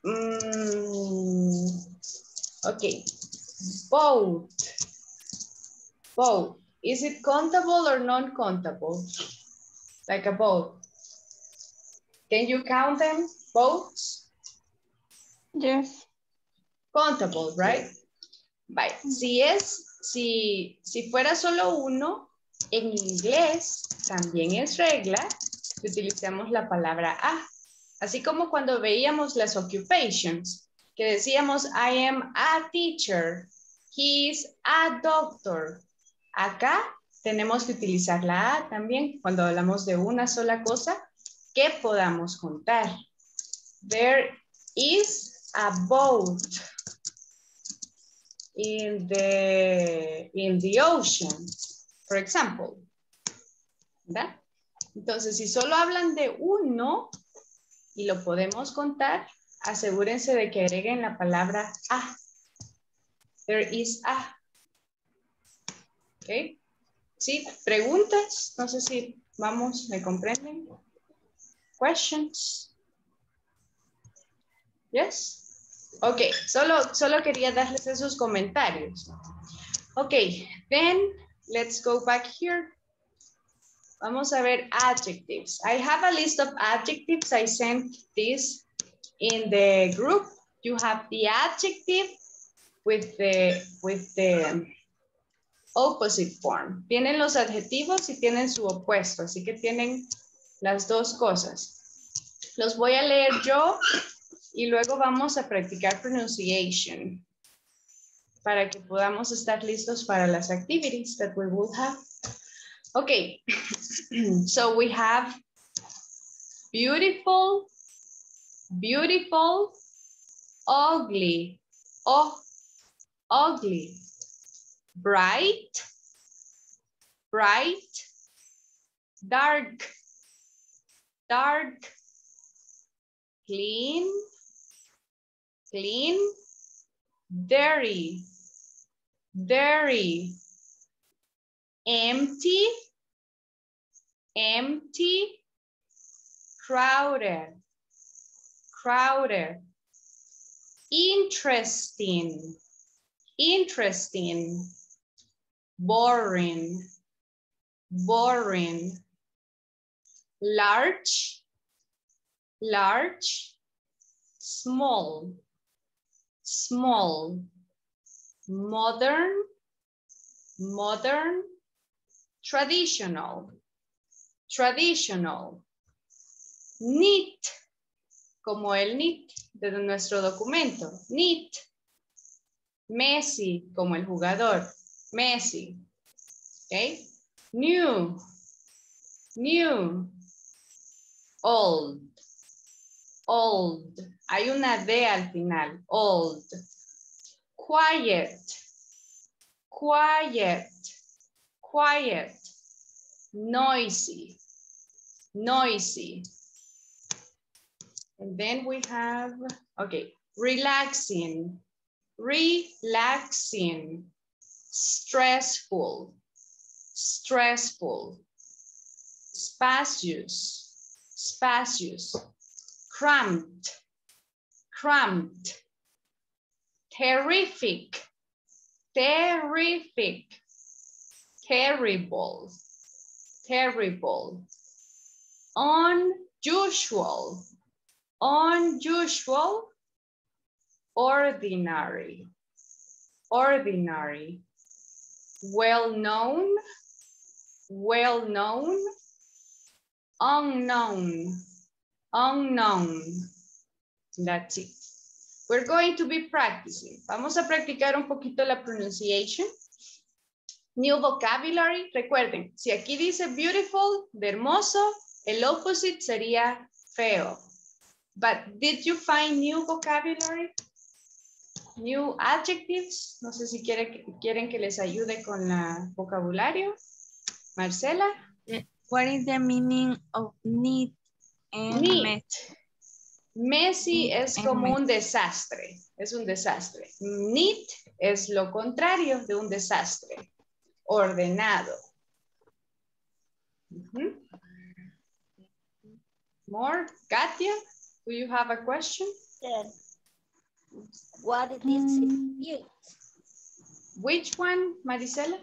mm, Okay. Boat. Boat. Is it countable or non-countable? Like a boat. Can you count them? Boats? Yes. Countable, right? Bye. Si es, si, si fuera solo uno, en inglés también es regla que utilicemos la palabra a. Así como cuando veíamos las occupations que decíamos, I am a teacher, he is a doctor. Acá tenemos que utilizar la A también cuando hablamos de una sola cosa que podamos contar. There is a boat in the, in the ocean, for example. ¿Verdad? Entonces, si solo hablan de uno y lo podemos contar, asegúrense de que agreguen la palabra a. There is a. ¿Ok? ¿Sí? ¿Preguntas? No sé si vamos, ¿me comprenden? Questions? Yes? Ok, solo, solo quería darles esos comentarios. Ok, then let's go back here. Vamos a ver adjectives. I have a list of adjectives. I sent this in the group, you have the adjective with the, with the opposite form. Tienen los adjetivos y tienen su opuesto, así que tienen las dos cosas. Los voy a leer yo y luego vamos a practicar pronunciation para que podamos estar listos para las activities that we will have. Okay, so we have beautiful, beautiful, ugly, oh, ugly, bright, bright, dark, dark, clean, clean, dirty, dirty, empty, empty, crowded, crowded, interesting, interesting, boring, boring, large, large, small, small, modern, modern, traditional, traditional, neat, como el neat de nuestro documento, neat, Messi, como el jugador, Messi, ¿ok? New, new, old, old, hay una D al final, old, quiet, quiet, quiet, noisy, noisy. And then we have, okay, relaxing, relaxing, stressful, stressful, spacious, spacious, cramped, cramped, terrific, terrific, terrible, terrible, unusual, unusual, ordinary, ordinary, well-known, well-known, unknown, unknown. That's it. We're going to be practicing. Vamos a practicar un poquito la pronunciation. New vocabulary. Recuerden, si aquí dice beautiful, de hermoso, el opposite sería feo. But did you find new vocabulary? New adjectives. No sé si quiere, quieren que les ayude con la vocabulario. Marcela. What is the meaning of neat and Neat. messy? Es como un desastre. Es un desastre. Neat es lo contrario de un desastre. Ordenado. More. Katia, do you have a question? Yes. What it is cute? Which one, Marisela?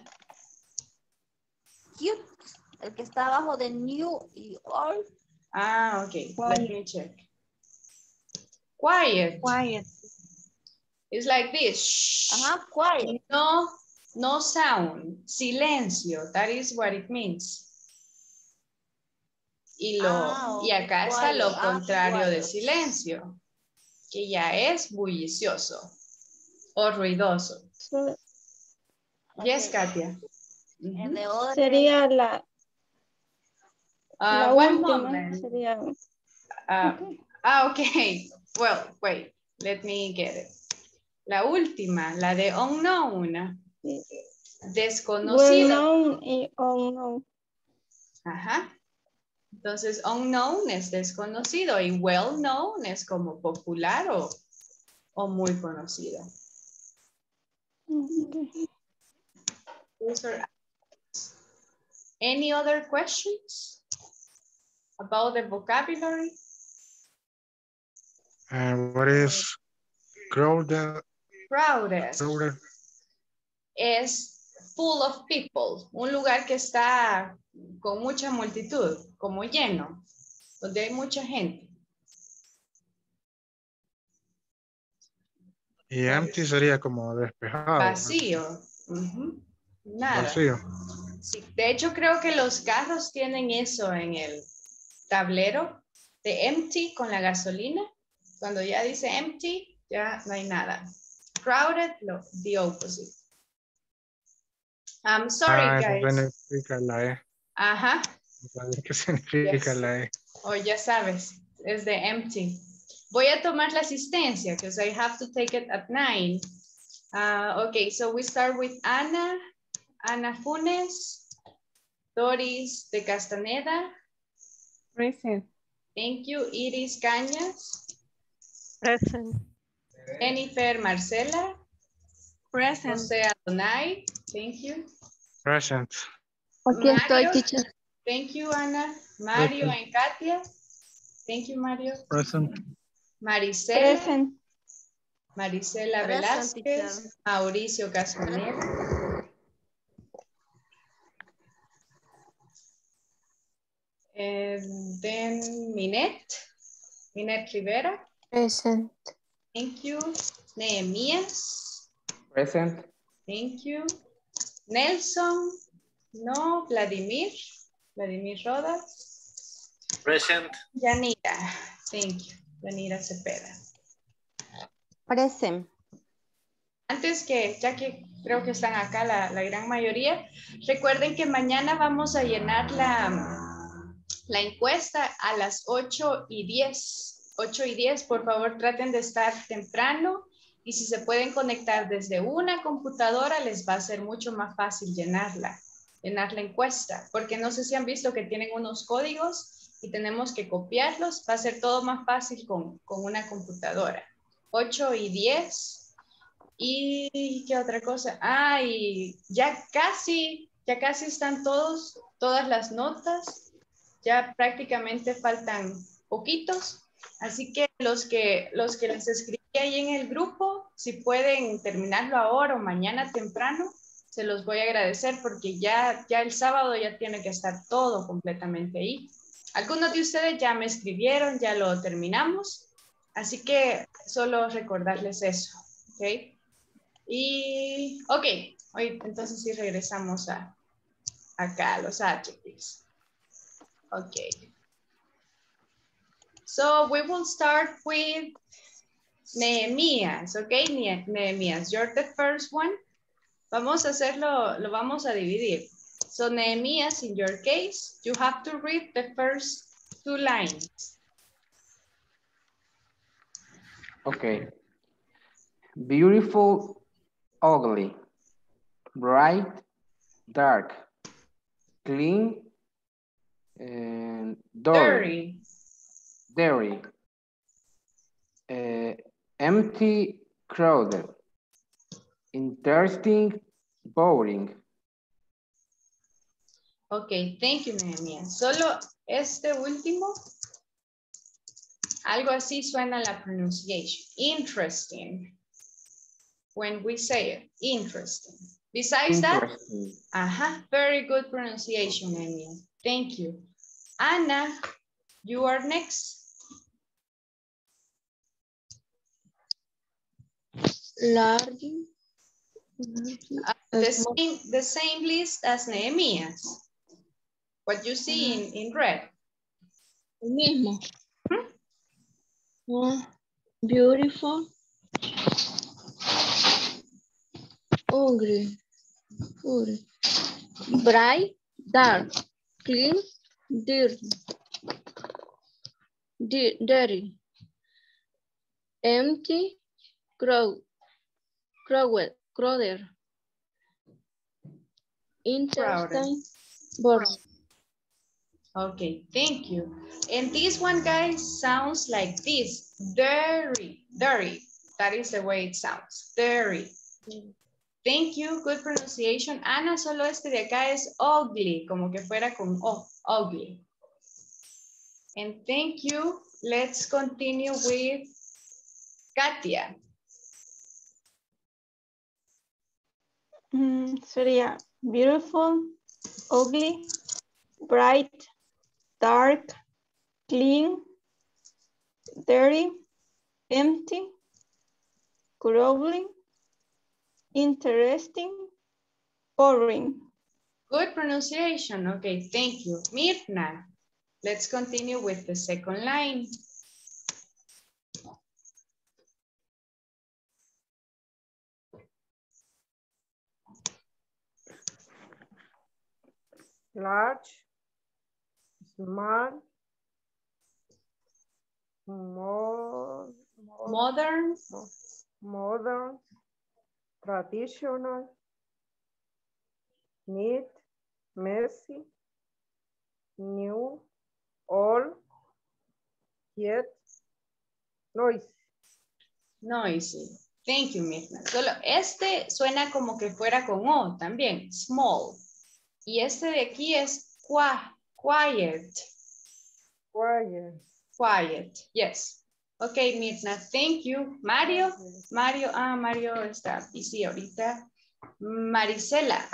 Cute. El que está abajo de new y old. Ah, okay. Let me check. Quiet. Quiet. It's like this. Shh. Ajá, quiet. No, no sound. Silencio. That is what it means. Y, lo, Ah, y acá está lo. Ah, contrario de silencio, que ya es bullicioso o ruidoso. So- Yes, Ok. Katia. Sería la, Ah, la one última. moment. Sería, Ah, ah, ok. Well, wait. Let me get it. La última, la de unknown. Sí. well Desconocido. known y unknown. Ajá. Entonces, unknown es desconocido y well known es como popular o, o muy conocido. Okay. Any other questions about the vocabulary? And what is crowded? Crowded crowded? es full of people, un lugar que está con mucha multitud, como lleno, donde hay mucha gente. Y empty sería como despejado. Vacío. Nada. Vacío. Sí, de hecho creo que los carros tienen eso en el tablero de empty con la gasolina. Cuando ya dice empty, ya no hay nada. Crowded, lo, the opposite. I'm sorry, ah, guys. la E. Ajá, No sabía ¿Qué significa Yes. la E? o ya sabes, es de empty. Voy a tomar la asistencia because I have to take it at nine. Uh, okay, so we start with Ana, Ana Funes, Doris de Castaneda. Present. Thank you, Iris Cañas, Present. Jennifer Marcela, Present. José Adonai, thank you. Present. Aquí estoy, Mario. teacher. Thank you, Ana. Mario Present. and Katia. Thank you, Mario. Present. Maricela, Present. Marisela Present, Velázquez, teacher. Mauricio Casmanero. And then Minette, Minette Rivera. Present. Thank you. Nehemías. Present. Thank you. Nelson. No. Vladimir. Vladimir Rodas. Present. Yanira. Thank you. Yanira Cepeda. Present. Antes que, ya que creo que están acá la, la gran mayoría, recuerden que mañana vamos a llenar la, la encuesta a las 8 y 10. 8 y 10, por favor traten de estar temprano y si se pueden conectar desde una computadora les va a ser mucho más fácil llenarla, llenar la encuesta, porque no sé si han visto que tienen unos códigos y tenemos que copiarlos, va a ser todo más fácil con, con una computadora. 8 y 10. ¿Y qué otra cosa? Ah, ya casi, ya casi están todos, todas las notas Ya prácticamente faltan poquitos. Así que los que, los que les escribí ahí en el grupo, si pueden terminarlo ahora o mañana temprano, se los voy a agradecer porque ya, ya el sábado ya tiene que estar todo completamente ahí. Algunos de ustedes ya me escribieron, ya lo terminamos, así que solo recordarles eso, ¿ok? Y, ok, hoy entonces sí regresamos a acá, a los adjectives. Ok. So we will start with Nehemías, okay? Ne- Nehemías, you're the first one. Vamos a hacerlo, lo vamos a dividir. So Nehemías, in your case, you have to read the first two lines. Okay. Beautiful, ugly, bright, dark, clean, and dirty. Dirty. Dirty. Uh, empty, crowded. Interesting, boring. Ok, thank you, Nehemías. Solo este último, algo así suena la pronunciation. Interesting. When we say it, interesting. Besides that, Interesting. Ajá, very good pronunciation, Nehemías. Thank you. Anna, you are next. Large. Uh, the, same, the same list as Nehemías. What you see in, in red. El mismo. Ah, beautiful. Ugly. Ugly. Bright, dark, clean, dirty. Di- dirty. Empty, crow, crowded, crowded. Interesting, boring. Okay, thank you. And this one, guys, sounds like this. Dirty, dirty. That is the way it sounds. Dirty. Thank you, good pronunciation. Ana, solo este de acá es ugly, como que fuera con O, ugly. And thank you. Let's continue with Katia. Mm, sería beautiful, ugly, bright, dark, clean, dirty, empty, crawling, interesting, boring. Good pronunciation. Okay, thank you. Mirna, let's continue with the second line. Large, small, more, Modern, modern, traditional, neat, messy, new, old, yet, noisy. noisy. Thank you, Mirna. Solo este suena como que fuera con O también, small. Y este de aquí es qua, quiet. Quiet. Quiet, yes. Ok, Mirna, thank you. Mario, Mario, ah, Mario está busy ahorita. Marisela.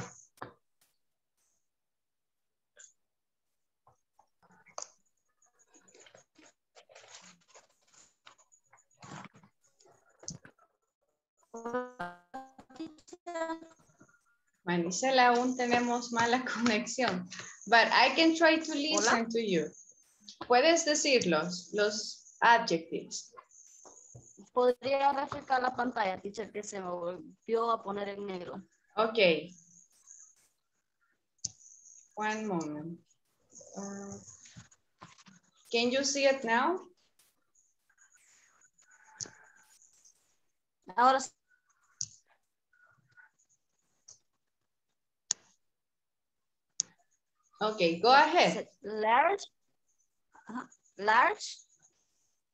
Marisela, aún tenemos mala conexión. But I can try to listen to you. Puedes decirlos, los adjectives. Podría refrescar la pantalla, teacher, que se me volvió a poner en negro. Ok. One moment. Uh, can you see it now? Ahora Okay, go ahead. Large, uh-huh, large,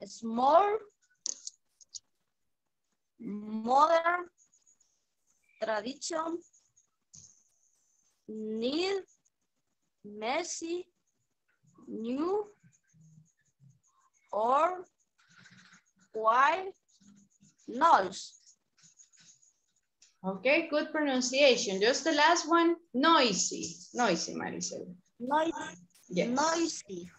small, modern, tradition, need, messy, new, or why, noise. Okay, good pronunciation. Just the last one, noisy. Noisy, Maricel. Noisy. Yes. Noisy.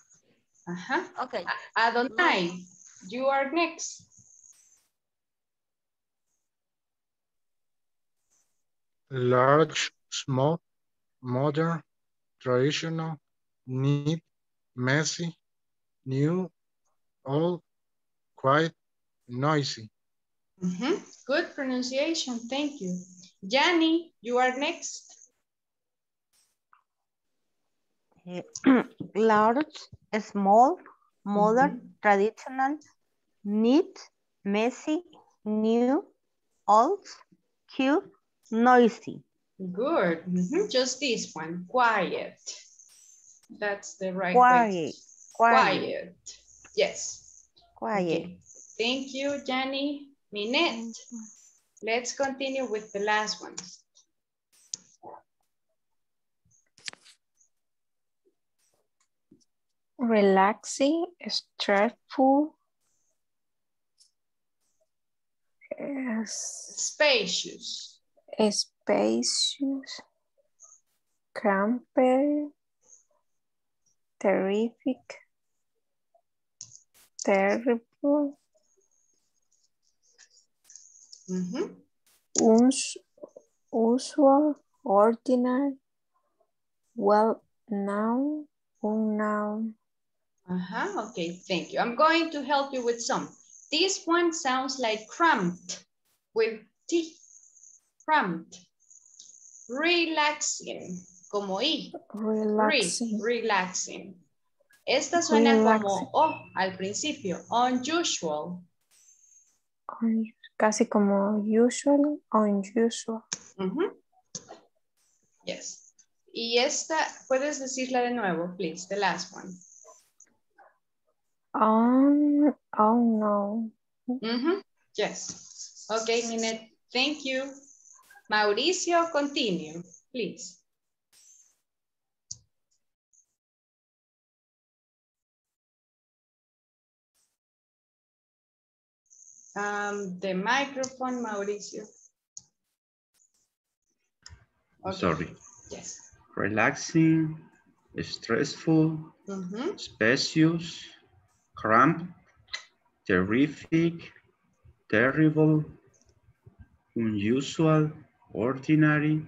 Uh-huh. Okay. Adonai, you are next. large, small, modern, traditional, neat, messy, new, old, quiet, noisy. Mhm. Good pronunciation, thank you. Yanni, you are next. large, small, modern, traditional, neat, messy, new, old, cute, noisy. Good, Mhm. just this one, quiet. That's the right Quiet, way. quiet. Quiet, yes. Quiet. Okay. Thank you, Jenny. Minette, let's continue with the last one. relaxing, stressful, yes, Spacious. spacious, camper, terrific, terrible, Mhm. uns- usual, ordinary, well known, unknown. Uh-huh, okay, thank you. I'm going to help you with some. This one sounds like cramped with T. Cramped. Relaxing, como I. Re, Relaxing. relaxing. Esta suena como Relaxing. O al principio. Unusual. Un- Casi como usual, unusual. Ujú. Yes. Y esta, puedes decirla de nuevo, please, the last one. Un, unknown. Mhm. Yes. Okay, Minette, thank you. Mauricio, continue, please. Um, the microphone, Mauricio. Okay. Sorry. Yes. Relaxing, stressful, Mhm. spacious, cramped, terrific, terrible, unusual, ordinary,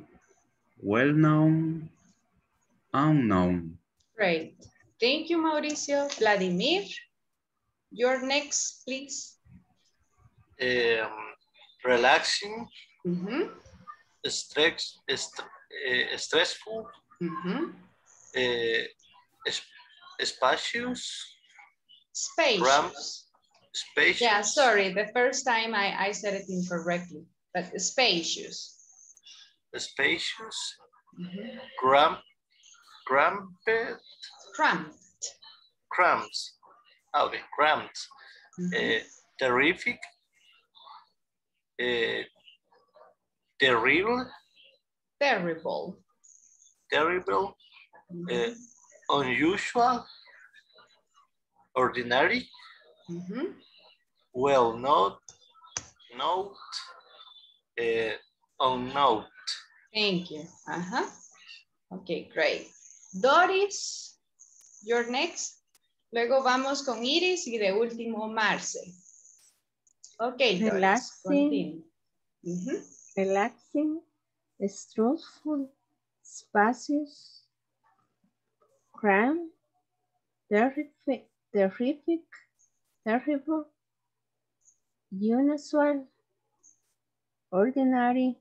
well-known, unknown. Great. Thank you, Mauricio. Vladimir, you're next, please. Um, relaxing, Mhm. stress, est- eh, stressful, Mhm. eh, es- spacious, Spacious. spacious, Yeah, sorry, the first time I, I said it incorrectly, but spacious. spacious, Mhm. cramp, cramped, Cramped. cramps, ah, okay, cramped, Mhm. eh, terrific, eh, terrible, Terrible. terrible, eh, unusual, ordinary, Mhm. well known, note, eh, unknown. Thank you. Uh-huh. Okay, great. Doris, you're next. Luego vamos con Iris y de último Marce. Okay, Relaxing. continue. Mhm. relaxing, stressful, spacious, cramped, terrific, terrific, terrible, unusual, ordinary,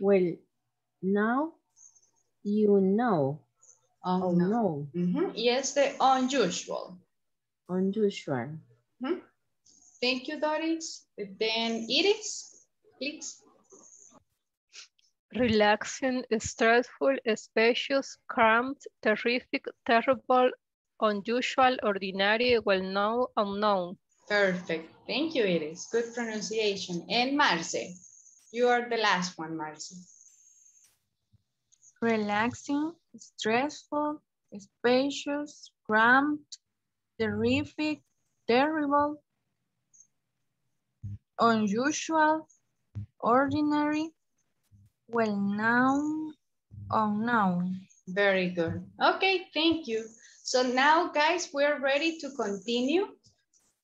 well, now you know, Oh, oh no. no, Mhm. Y este unusual. unusual. Mhm. Thank you, Doris. Then Iris, please. Relaxing, stressful, spacious, cramped, terrific, terrible, unusual, ordinary, well-known, unknown. Perfect. Thank you, Iris. Good pronunciation. And Marce, you are the last one, Marce. Relaxing, stressful, spacious, cramped, terrific, terrible, unusual, ordinary, well-known, unknown. Very good. Okay, thank you. So now, guys, we're ready to continue.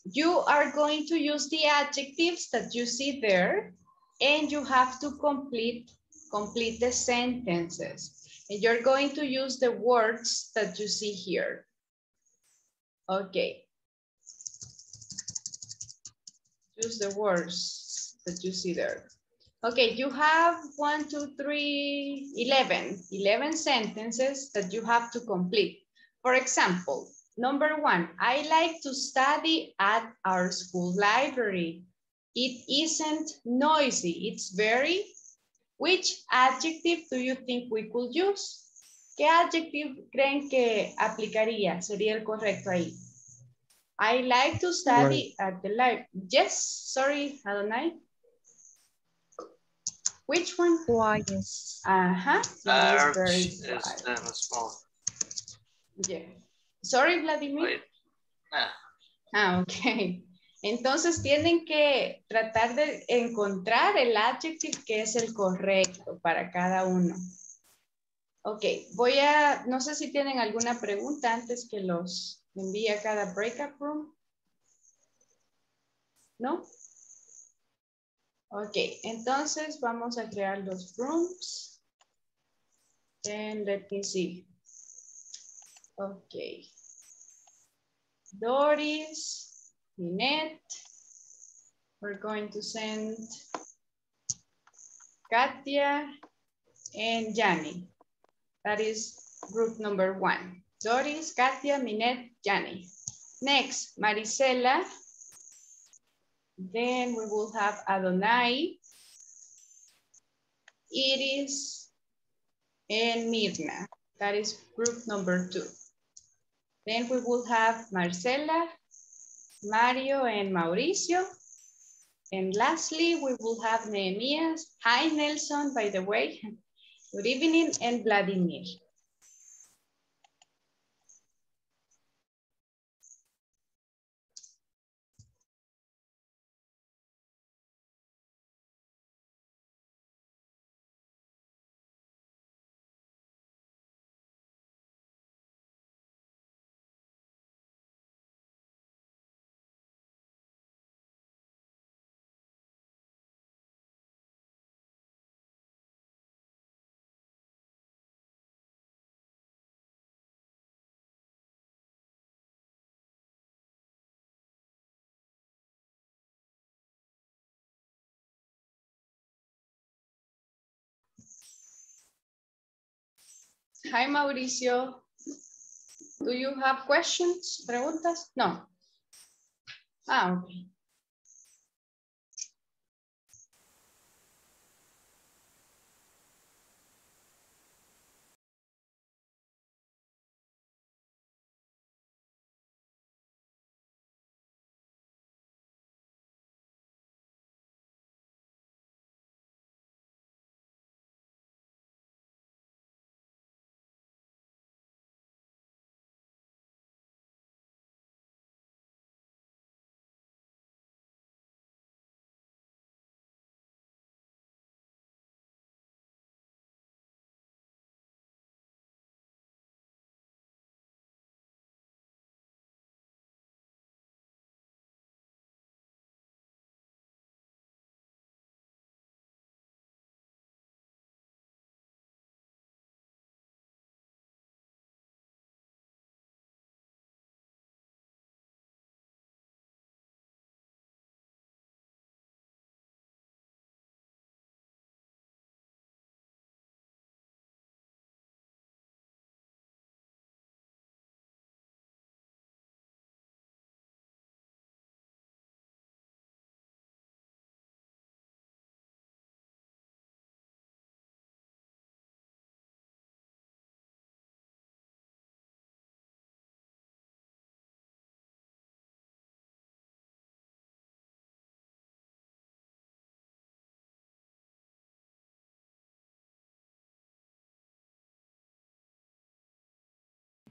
You are going to use the adjectives that you see there, and you have to complete, complete the sentences. And you're going to use the words that you see here. Okay. Use the words that you see there. Okay, you have one, two, three, 11, 11 sentences that you have to complete. For example, number one, I like to study at our school library. It isn't noisy, it's very. Which adjective do you think we could use? ¿Qué adjective creen que aplicaría? Sería el correcto ahí. I like to study at the library. Yes, sorry, Adonai. Which one? Quiet. Uh-huh. Large very is then small. Yeah. Sorry, Vladimir. Ah, Ah, ok. Entonces tienen que tratar de encontrar el adjective que es el correcto para cada uno. Ok, voy a, no sé si tienen alguna pregunta antes que los envíe a cada breakout room. ¿No? Ok, entonces vamos a crear los rooms. And let me see. Ok. Doris, Ninette. We're going to send Katia and Yanni. That is group number one. Doris, Katia, Minette, Yanni. Next, Marisela. Then we will have Adonai, Iris, and Mirna. That is group number two. Then we will have Marcela, Mario, and Mauricio. And lastly, we will have Nehemias. Hi, Nelson, by the way. Good evening, and Vladimir. Hi, Mauricio. Do you have questions? ¿Preguntas? No. Ah,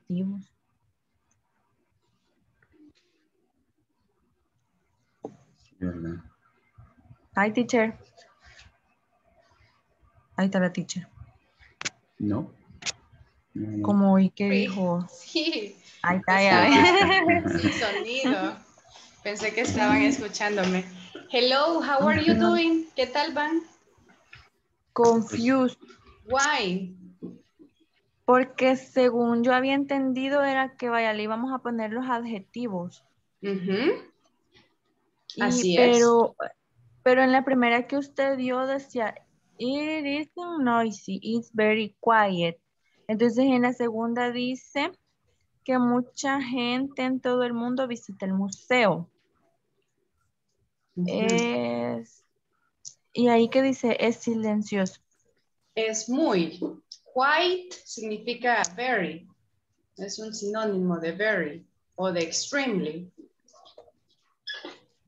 adjetivos. ¿verdad? Hi, teacher. Ahí está la teacher. No. No. Como hoy que dijo. Sí. Ahí está, ya ve. Sin sonido. Pensé que estaban escuchándome. Hello, how are you doing? ¿Qué tal van? Confused. Why? Porque según yo había entendido era que vaya, le íbamos a poner los adjetivos. Y- Así es. pero, pero en la primera que usted dio decía, it is noisy, it's very quiet. Entonces en la segunda dice que mucha gente en todo el mundo visita el museo. Es, y ahí que dice, es silencioso. Es muy. Quite significa very. Es un sinónimo de very o de extremely.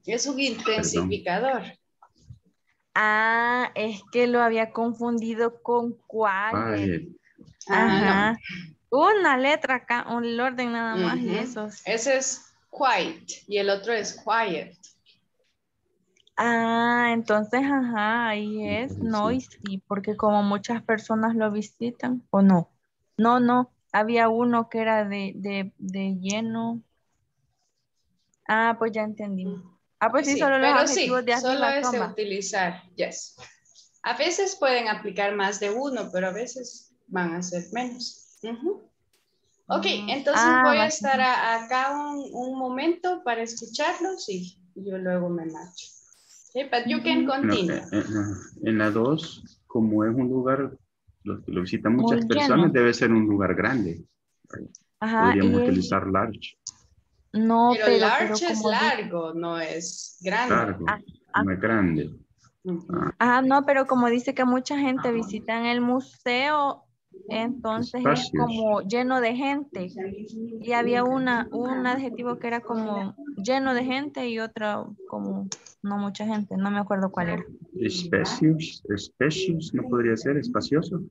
Es un intensificador. Ah, es que lo había confundido con quiet. Quiet. Ajá. Una letra acá, un orden nada más y Ujú. eso. Ese es quiet y el otro es quiet. Ah, entonces, ajá, ahí es noisy, porque como muchas personas lo visitan, ¿o no? No, no, había uno que era de, de, de lleno. Ah, pues ya entendí. Ah, pues sí, solo los pero sí, adjetivos de solo es de utilizar, yes. A veces pueden aplicar más de uno, pero a veces van a ser menos. Ujú. Ok, entonces Ah, voy a estar a- acá un, un momento para escucharlos y yo luego me marcho. Okay, but you can continue. en, en la- en la 2, como es un lugar, lo, lo visitan Muy muchas personas, lleno. debe ser un lugar grande. Ajá, Podríamos utilizar large, no, pero, pero, large pero es largo, no es grande. largo, no es grande. Ah, no, pero como dice que mucha gente visita en el museo, entonces es como lleno de gente. Y había una, un adjetivo que era como lleno de gente y otro como no mucha gente, no me acuerdo cuál era. Espacios, espacios, no podría ser espacioso.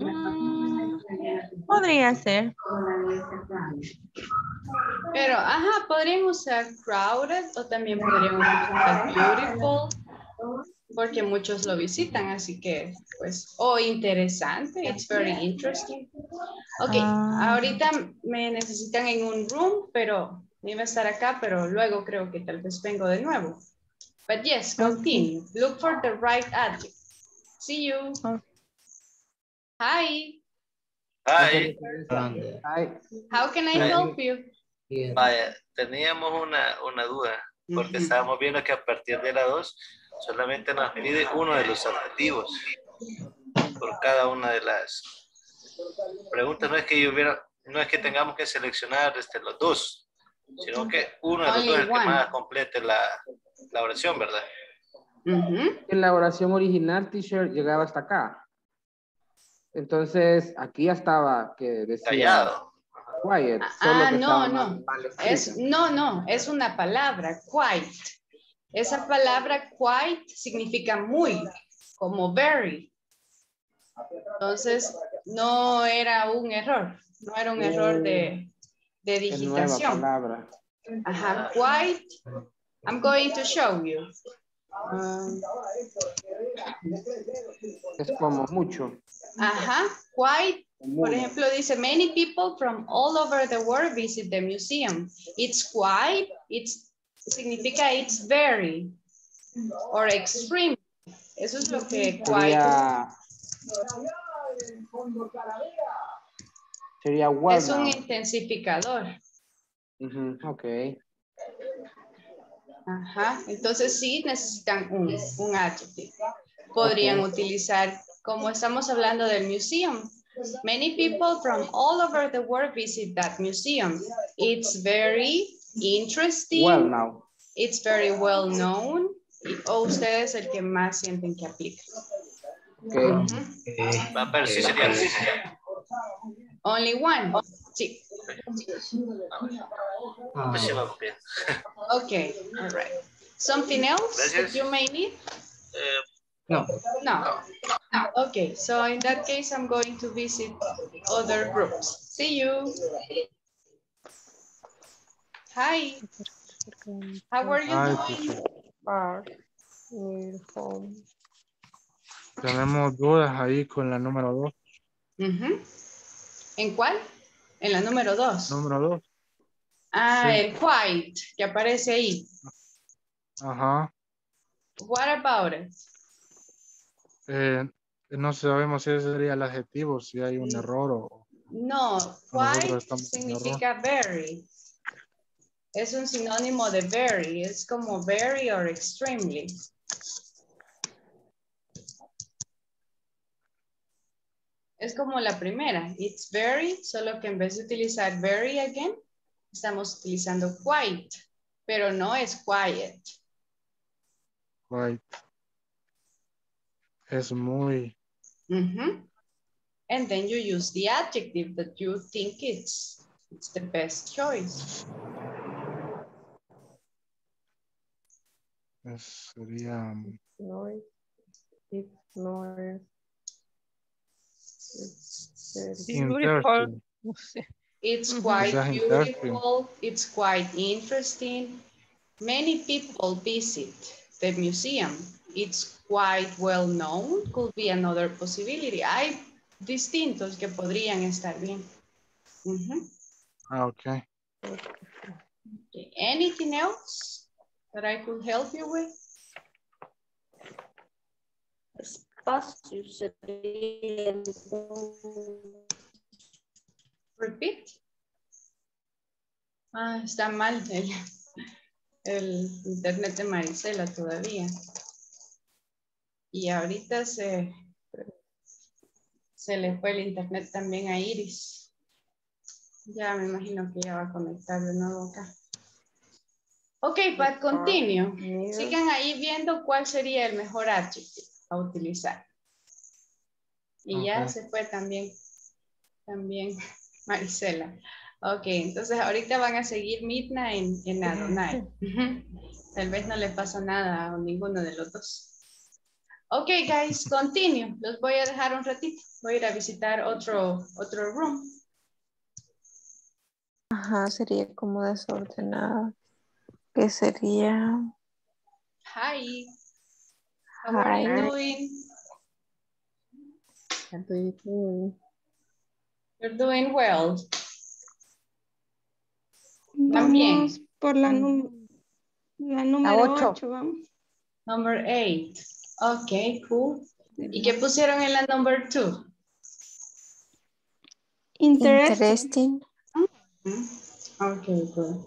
Mm, podría ser. Pero, ajá, podrían usar crowded o también podrían usar beautiful, porque muchos lo visitan, así que, pues, o interesante, it's very interesting. Ok, Ah. ahorita me necesitan en un room, pero iba a estar acá, pero luego creo que tal vez vengo de nuevo. But yes, continue. Look for the right adjective. See you. Hi, Hi. how can I help you? Vaya, teníamos una, una duda, porque estábamos viendo que a partir de la 2 solamente nos pide uno de los adjetivos por cada una de las preguntas. No es que yo hubiera, no es que tengamos que seleccionar este, los dos, sino que uno de los dos es el que más complete la, la oración, ¿verdad? En la oración original, teacher, llegaba hasta acá. Entonces, aquí ya estaba que decía Callado. quiet. solo Ah, que no, no. Es, no, no, es una palabra, quite. Esa palabra quite significa muy, como very. Entonces, no era un error, no era un error de, de digitación. Ajá, quite. I'm going to show you. Um, Es como mucho. Ajá, quite. Por ejemplo, dice, many people from all over the world visit the museum. It's quite, it's, significa it's very, or extreme. Eso es lo que quite. Sería, Es un intensificador. Ujú, ok. Ajá, entonces sí necesitan un, un adjective. Podrían utilizar, como estamos hablando del museum, many people from all over the world visit that museum. It's very interesting. Well now. It's very well known. Y- O ustedes el que más sienten que aplica. Ok. Va, pero sí sería uno. Only one. Sí. Pues sí, vamos. Okay, all right. Something else that you may need? Eh, No. No. Okay, so in that case, I'm going to visit other groups. See you. Hi. How are you Hi, doing? Are home. Tenemos dudas ahí con la número dos. ¿En cuál? En la número dos. Número dos. Ah, Sí. el white, que aparece ahí. Ajá. What about it? Eh, no sabemos si ese sería el adjetivo, si hay un error o No, white significa very. Es un sinónimo de very, es como very or extremely. Es como la primera, it's very, solo que en vez de utilizar very again, estamos utilizando quite, pero no es quiet. right. Es muy, Mhm. And then you use the adjective that you think it's, it's the best choice. Sería Noise. It's. It's Beautiful. It's Mhm. quite beautiful, it's quite interesting. Many people visit the museum. It's quite well known, could be another possibility. Hay distintos que podrían estar bien. Ujú. Ah, ok. Okay, Anything else that I could help you with? Espacio sería Repeat. Ah, está mal el, el internet de Marisela todavía. Y ahorita se, se le fue el internet también a Iris. Ya me imagino que ya va a conectar de nuevo acá. Ok, but continue. Sigan ahí viendo cuál sería el mejor adjective a utilizar. Y ya se fue también, también Marisela. Ok, entonces ahorita van a seguir Midna en, en Adonai. Tal vez no le pasa nada a ninguno de los dos. Ok, guys, continue. Los voy a dejar un ratito. Voy a ir a visitar otro, otro room. Ajá, sería como desordenada. Que sería. Hi. How are you doing? How do you? You're doing well. También. Por la, num- la número ocho. 8, vamos. Number eight. Ok, cool. ¿Y qué pusieron en la number two? Interesting. Interesting. Ok, good.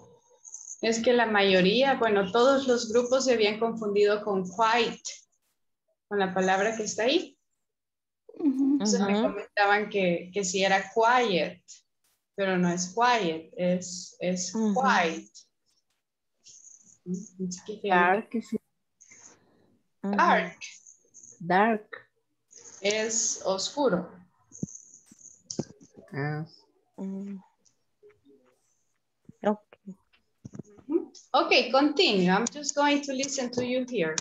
Es que la mayoría, bueno, todos los grupos se habían confundido con quiet, con la palabra que está ahí. Entonces me comentaban que, que si era quiet, pero no es quiet, es, es que- Dark. Dark. Dark. es oscuro. Okay, continue. I'm just going to listen to you here.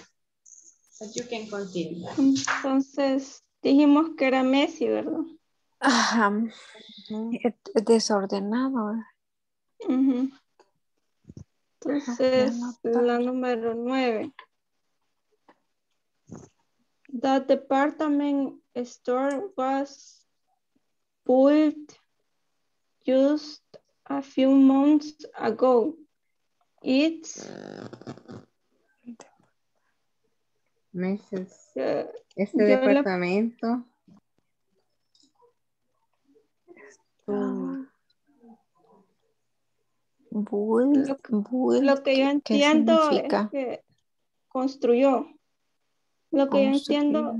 But you can continue. Entonces, dijimos que era Messi, ¿verdad? Ajá. Es es desordenado. ¿eh? Ujú. Entonces, la número 9. The department store was built just a few months ago. It's meses. eh, Este departamento. Ah. Bull, Lo- bull, lo que yo ¿qué- qué entiendo es que construyó. Lo que yo entiendo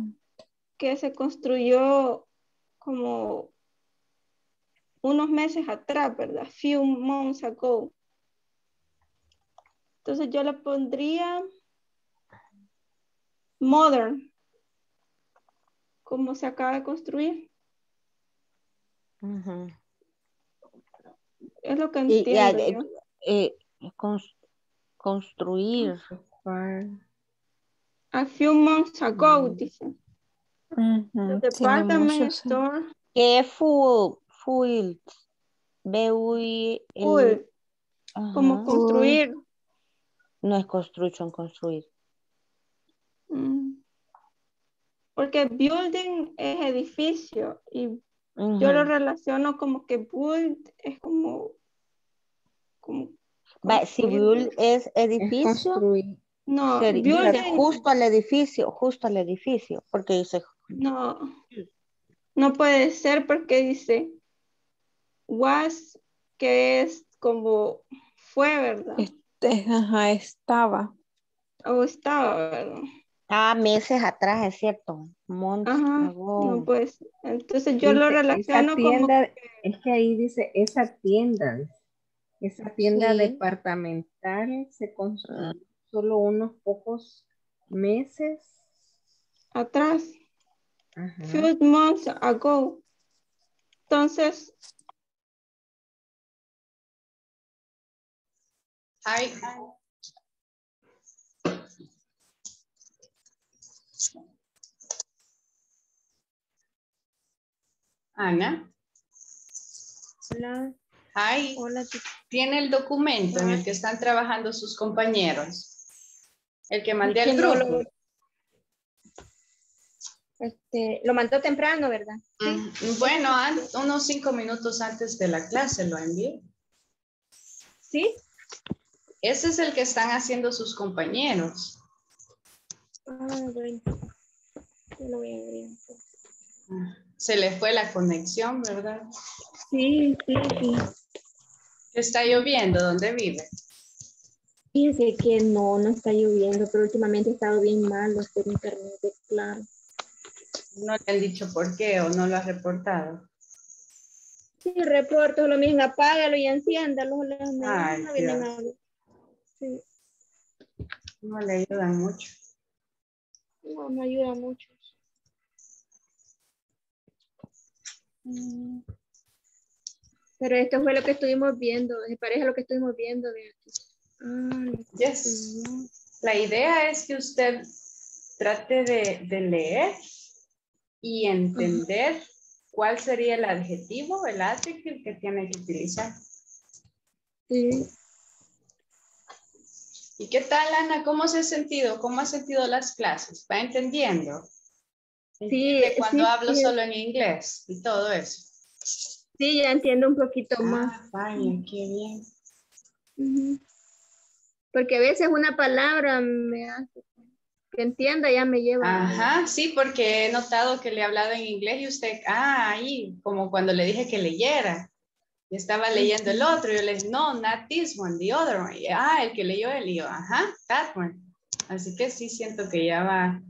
que se construyó como unos meses atrás, ¿verdad? Few months ago. Entonces yo le pondría modern, como se acaba de construir. Ujú. Es lo que Y, y, entiendo eh, eh, cons- construir. A few months ago, dice. Ujú, The tiene department store. ¿Qué es full? Full. B-U-I. el- Full. Como construir. No es construction, construir. Mm. Porque building es edificio y yo lo relaciono como que build es como, como Va, si build es edificio, construir. no, building justo al edificio, justo al edificio, porque dice, no, no puede ser porque dice was que es como fue, ¿verdad? Ajá, estaba. O estaba, ¿verdad? ah, meses atrás, es cierto, months Ajá, ago. no pues, entonces yo lo Dice, relaciono como tienda, es que ahí dice esa tienda, esa tienda Sí. departamental se construyó solo unos pocos meses. atrás. Ajá. few months ago. Entonces, Hi. Ana. Hola. Hi. Hola. Tiene el documento en el que están trabajando sus compañeros. El que mandé al no grupo. lo- Este, lo mandó temprano, ¿verdad? Mm, Bueno, unos cinco minutos antes de la clase lo envié. ¿Sí? Ese es el que están haciendo sus compañeros. Ah, bueno. Yo lo voy a abrir. Se le fue la conexión, ¿verdad? Sí, sí, sí. Está lloviendo, ¿dónde vive? Fíjense que no, no está lloviendo, pero últimamente ha estado bien malo este internet, de claro. No le han dicho por qué o no lo ha reportado. Sí, reporto, lo mismo, apágalo y enciéndalo. Ay, no viene Dios. nada. Sí, No le ayudan mucho. no, no ayuda mucho. Mm. Pero esto fue lo que estuvimos viendo, se parece a lo que estuvimos viendo de aquí. Ah, Yes. La idea es que usted trate de, de leer y entender cuál sería el adjetivo, el adjetivo que tiene que utilizar. Sí. ¿Y qué tal, Ana? ¿Cómo se ha sentido? ¿Cómo ha sentido las clases? ¿Va entendiendo? ¿Entiende cuando sí, hablo sí. solo en inglés y todo eso. Sí, ya entiendo un poquito más. Ah, vaya, qué bien. Porque a veces una palabra me hace que entienda, ya me lleva. Ajá, sí, porque he notado que le he hablado en inglés y usted, ah, ahí, como cuando le dije que leyera. Y estaba leyendo el otro, y yo le dije, no, not this one, the other one. Y, ah, el que leyó él, y yo, ajá, that one. Así que sí siento que ya va,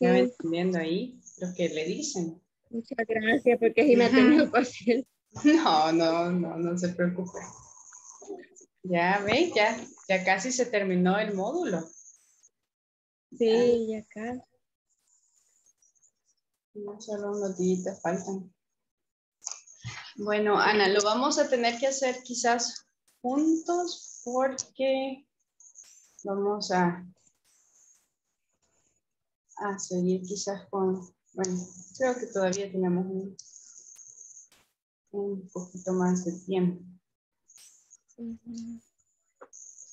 ya va Sí. entendiendo ahí lo que le dicen. Muchas gracias, porque sí me ha tenido fácil. No, no, no, no se preocupe. Ya ve, ya, ya casi se terminó el módulo. Sí, ya acá. No, solo unos días faltan. Bueno, Ana, lo vamos a tener que hacer quizás juntos porque vamos a, a seguir quizás con, bueno, creo que todavía tenemos un, un poquito más de tiempo.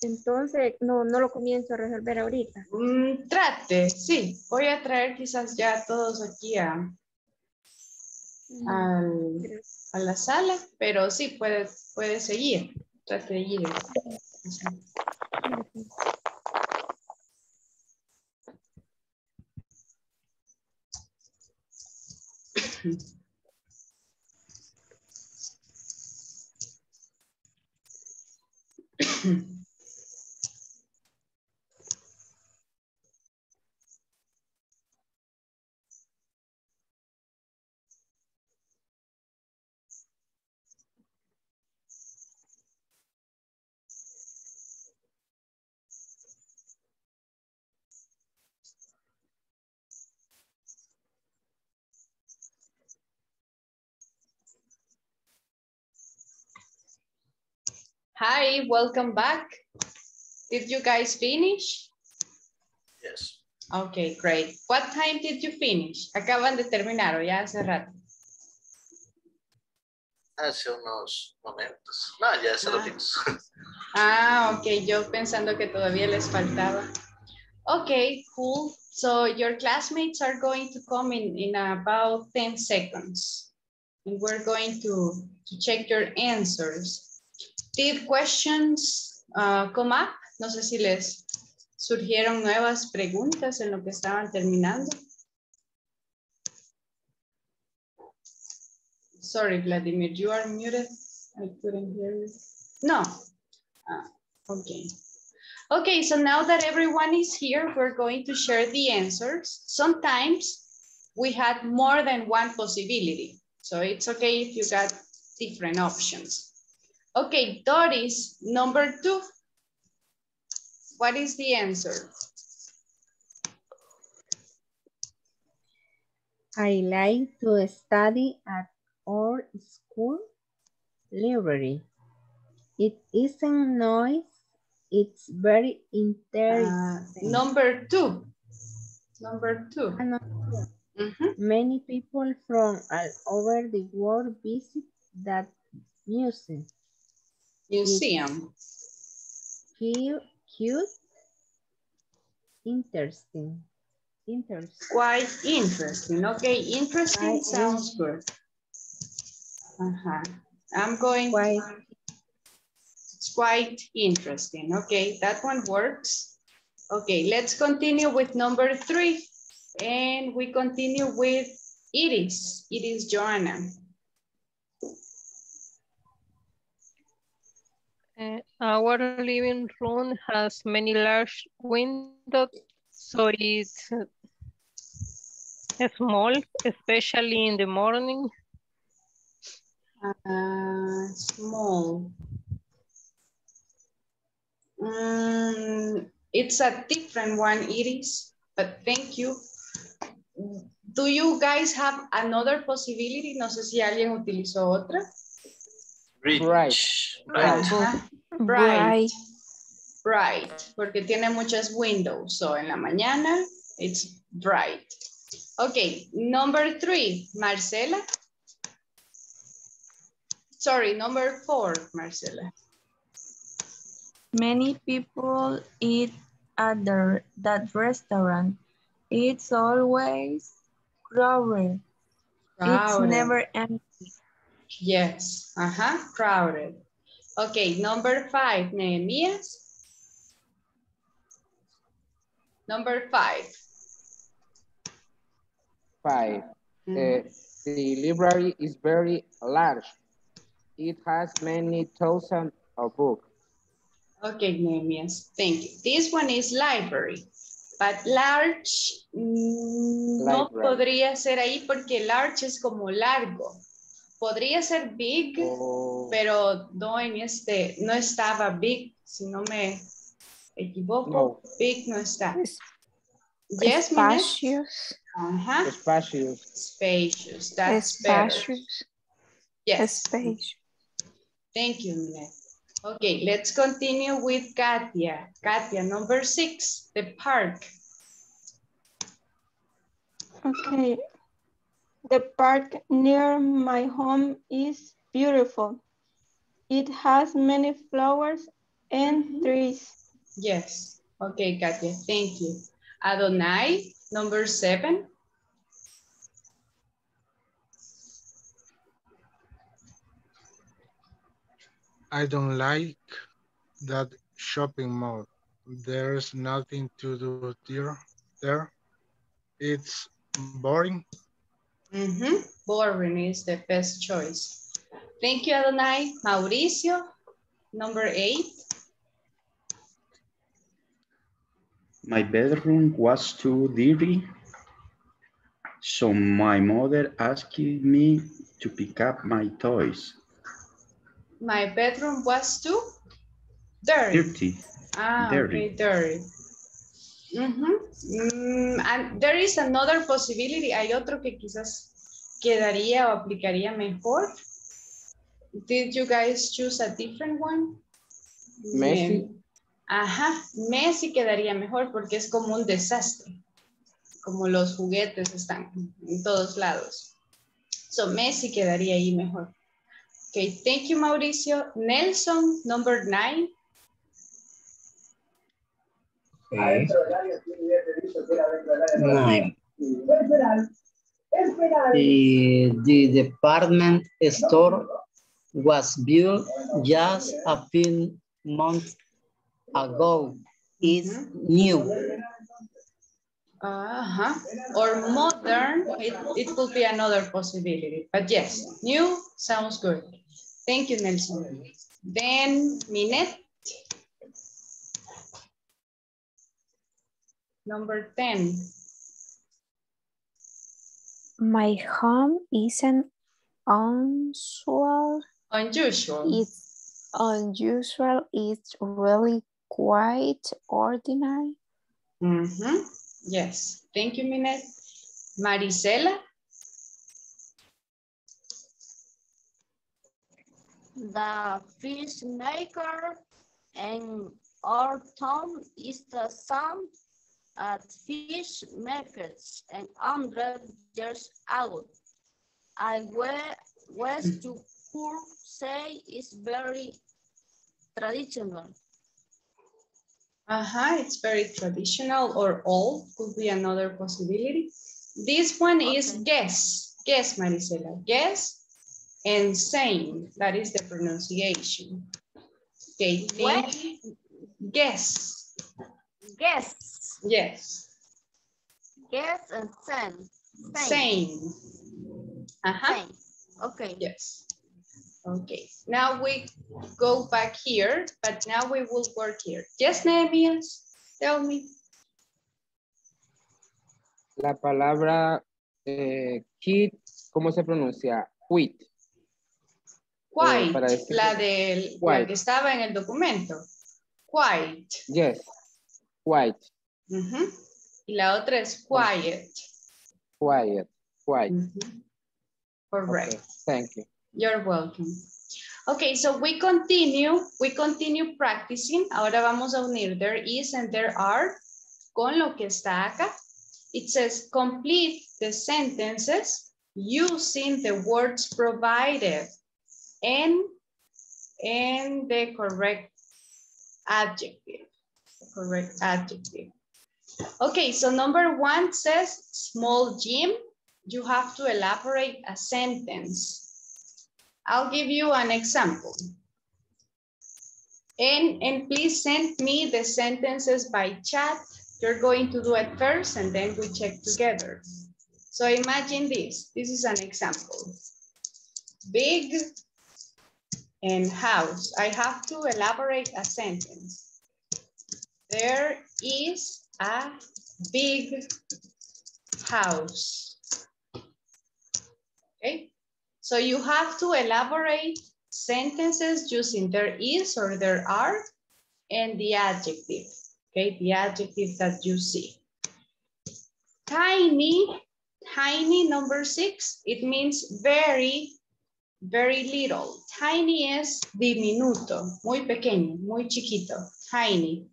Entonces, no, no lo comienzo a resolver ahorita. Mm, trate, sí. Voy a traer quizás ya todos aquí a, al- a la sala, pero sí, puede, puede seguir. Trate de ir. Hi, welcome back. Did you guys finish? Yes. Okay, great. What time did you finish? Acaban de terminar o ya hace rato. Hace unos momentos. No, ya se lo Ah. vimos. Ah, ok, yo pensando que todavía les faltaba. Okay, cool. So your classmates are going to come in, in about 10 seconds. And we're going to, to check your answers. Did questions uh, come up? No sé si les surgieron nuevas preguntas en lo que estaban terminando. Sorry, Vladimir, you are muted. I couldn't hear you. No. Ah, okay. Okay, so now that everyone is here, we're going to share the answers. Sometimes we had more than one possibility. So it's okay if you got different options. Okay, Doris, number two. What is the answer? I like to study at our school library. It isn't noise. It's very interesting. Number two. Number two. Ah, no. Many people from all over the world visit that museum. Museum. Cute, cute, interesting. Interesting. Quite interesting. Okay, interesting Quite sounds good. Uh-huh. I'm going. Quite. It's quite interesting. Okay, that one works. Okay, let's continue with number three. And we continue with Iris. Iris Joanna. Uh, our living room has many large windows, so it's uh, small, especially in the morning. Uh, small. Mm, it's a different one, Iris, but thank you. Do you guys have another possibility? No sé si alguien utilizó otra. Rich. Bright. Ajá. Bright. Bright, porque tiene muchas windows. So en la mañana, it's bright. Okay, number three, Marcela. Sorry, number four, Marcela. Many people eat at the, that restaurant. It's always crowded. crowded. It's never empty. Yes, uh-huh, crowded. Okay, number five, Nehemias. Number five. Five. Mhm. Uh, the library is very large. It has many thousands of books. Okay, Nehemias, thank you. This one is library, but large mm, no podría ser ahí porque large es como largo. Podría ser big, Oh. pero no en este, no estaba big, si no me equivoco. No. Big no está. Yes, Minet? Espacios. Ajá. Espacios. Spacious, that's better. Espacios. Yes. Espacios. Thank you, Minet. Okay, let's continue with Katia. Katia, number six, the park. Okay. The park near my home is beautiful. It has many flowers and mm-hmm. trees. Yes. Okay, Katia, thank you. Adonai, number seven. I don't like that shopping mall. There's nothing to do there. There, it's boring. Mhm, Boring is the best choice. Thank you, Adonai. Mauricio, number eight. My bedroom was too dirty, so my mother asked me to pick up my toys. My bedroom was too dirty. Dirty. Ah, Dirty. okay, dirty. Mhm. Mm, and there is another possibility. Hay otro que quizás quedaría o aplicaría mejor. Did you guys choose a different one? Messy. Bien. Ajá, messy quedaría mejor porque es como un desastre. como los juguetes están en todos lados. So Messi quedaría ahí mejor. Okay, thank you, Mauricio. Nelson, number nine. Nine. The, the department store was built just a few months ago. It's new. Uh-huh. Or modern, it, it could be another possibility. But yes, new sounds good. Thank you, Nelson. Then Minette. Number 10. My home isn't unusual. Unusual. It's unusual. It's really quite ordinary. Mhm. Yes. Thank you, Minette. Marisela. The fish maker in our town is the same at fish markets and hundred years ago. I was to could say is very traditional. Uh-huh, it's very traditional or old, could be another possibility. This one is guess, guess, Marisela, guess and same, that is the pronunciation. Okay, think, guess, Guess, yes, guess and same. same. Uh-huh. Same. Okay. Yes. Okay, now we go back here, but now we will work here. Yes, Nehemias, tell me. La palabra eh, kit, ¿cómo se pronuncia? Quit. Decir- la, del, la Quiet. que estaba en el documento. Quiet. Yes. White. Ujú. Y la otra es quiet. Quiet. Quiet. Correct. Okay, Thank you. You're welcome. Okay, so we continue, we continue practicing. Ahora vamos a unir there is and there are con lo que está acá. It says complete the sentences using the words provided and, and the correct adjective. Correct adjective. Okay, so number one says small gym. You have to elaborate a sentence. I'll give you an example. And, and please send me the sentences by chat. You're going to do it first and then we check together. So imagine this. This is an example. Big and house. I have to elaborate a sentence. There is a big house. Okay, so you have to elaborate sentences using there is or there are and the adjective. Okay, the adjective that you see. Tiny, tiny number six, it means very, very little. Tiny es diminuto, muy pequeño, muy chiquito, tiny.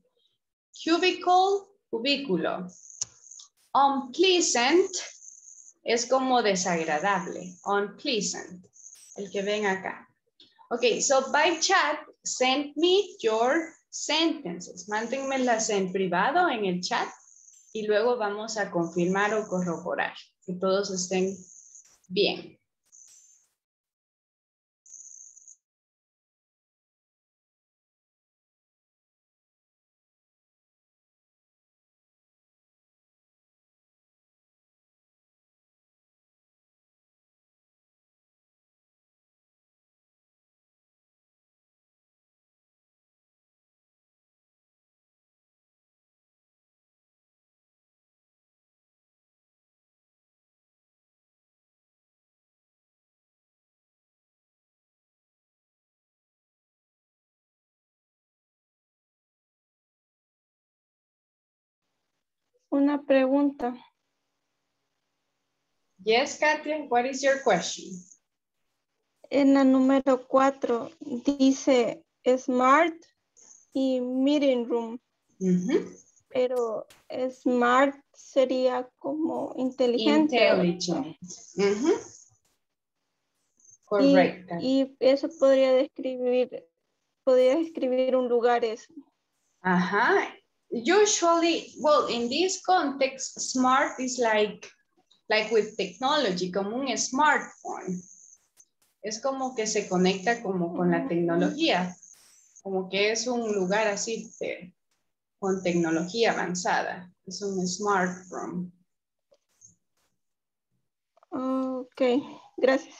Cubicle, cubículo. Unpleasant es como desagradable, unpleasant, el que ven acá. Okay, so by chat, send me your sentences. Mándenmelas en privado en el chat y luego vamos a confirmar o corroborar que todos estén bien. Una pregunta. Yes, Katia, what is your question? En la número cuatro dice smart y meeting room. Ujú. pero smart sería como inteligente. Intelligent. Ujú. Y, Correcto. y eso podría describir, podría describir un lugar eso. Ajá. Usually, well, in this context, smart is like, like with technology, como un smartphone. Es como que se conecta como con la tecnología, como que es un lugar así de- con tecnología avanzada. Es un smartphone. Ok, gracias.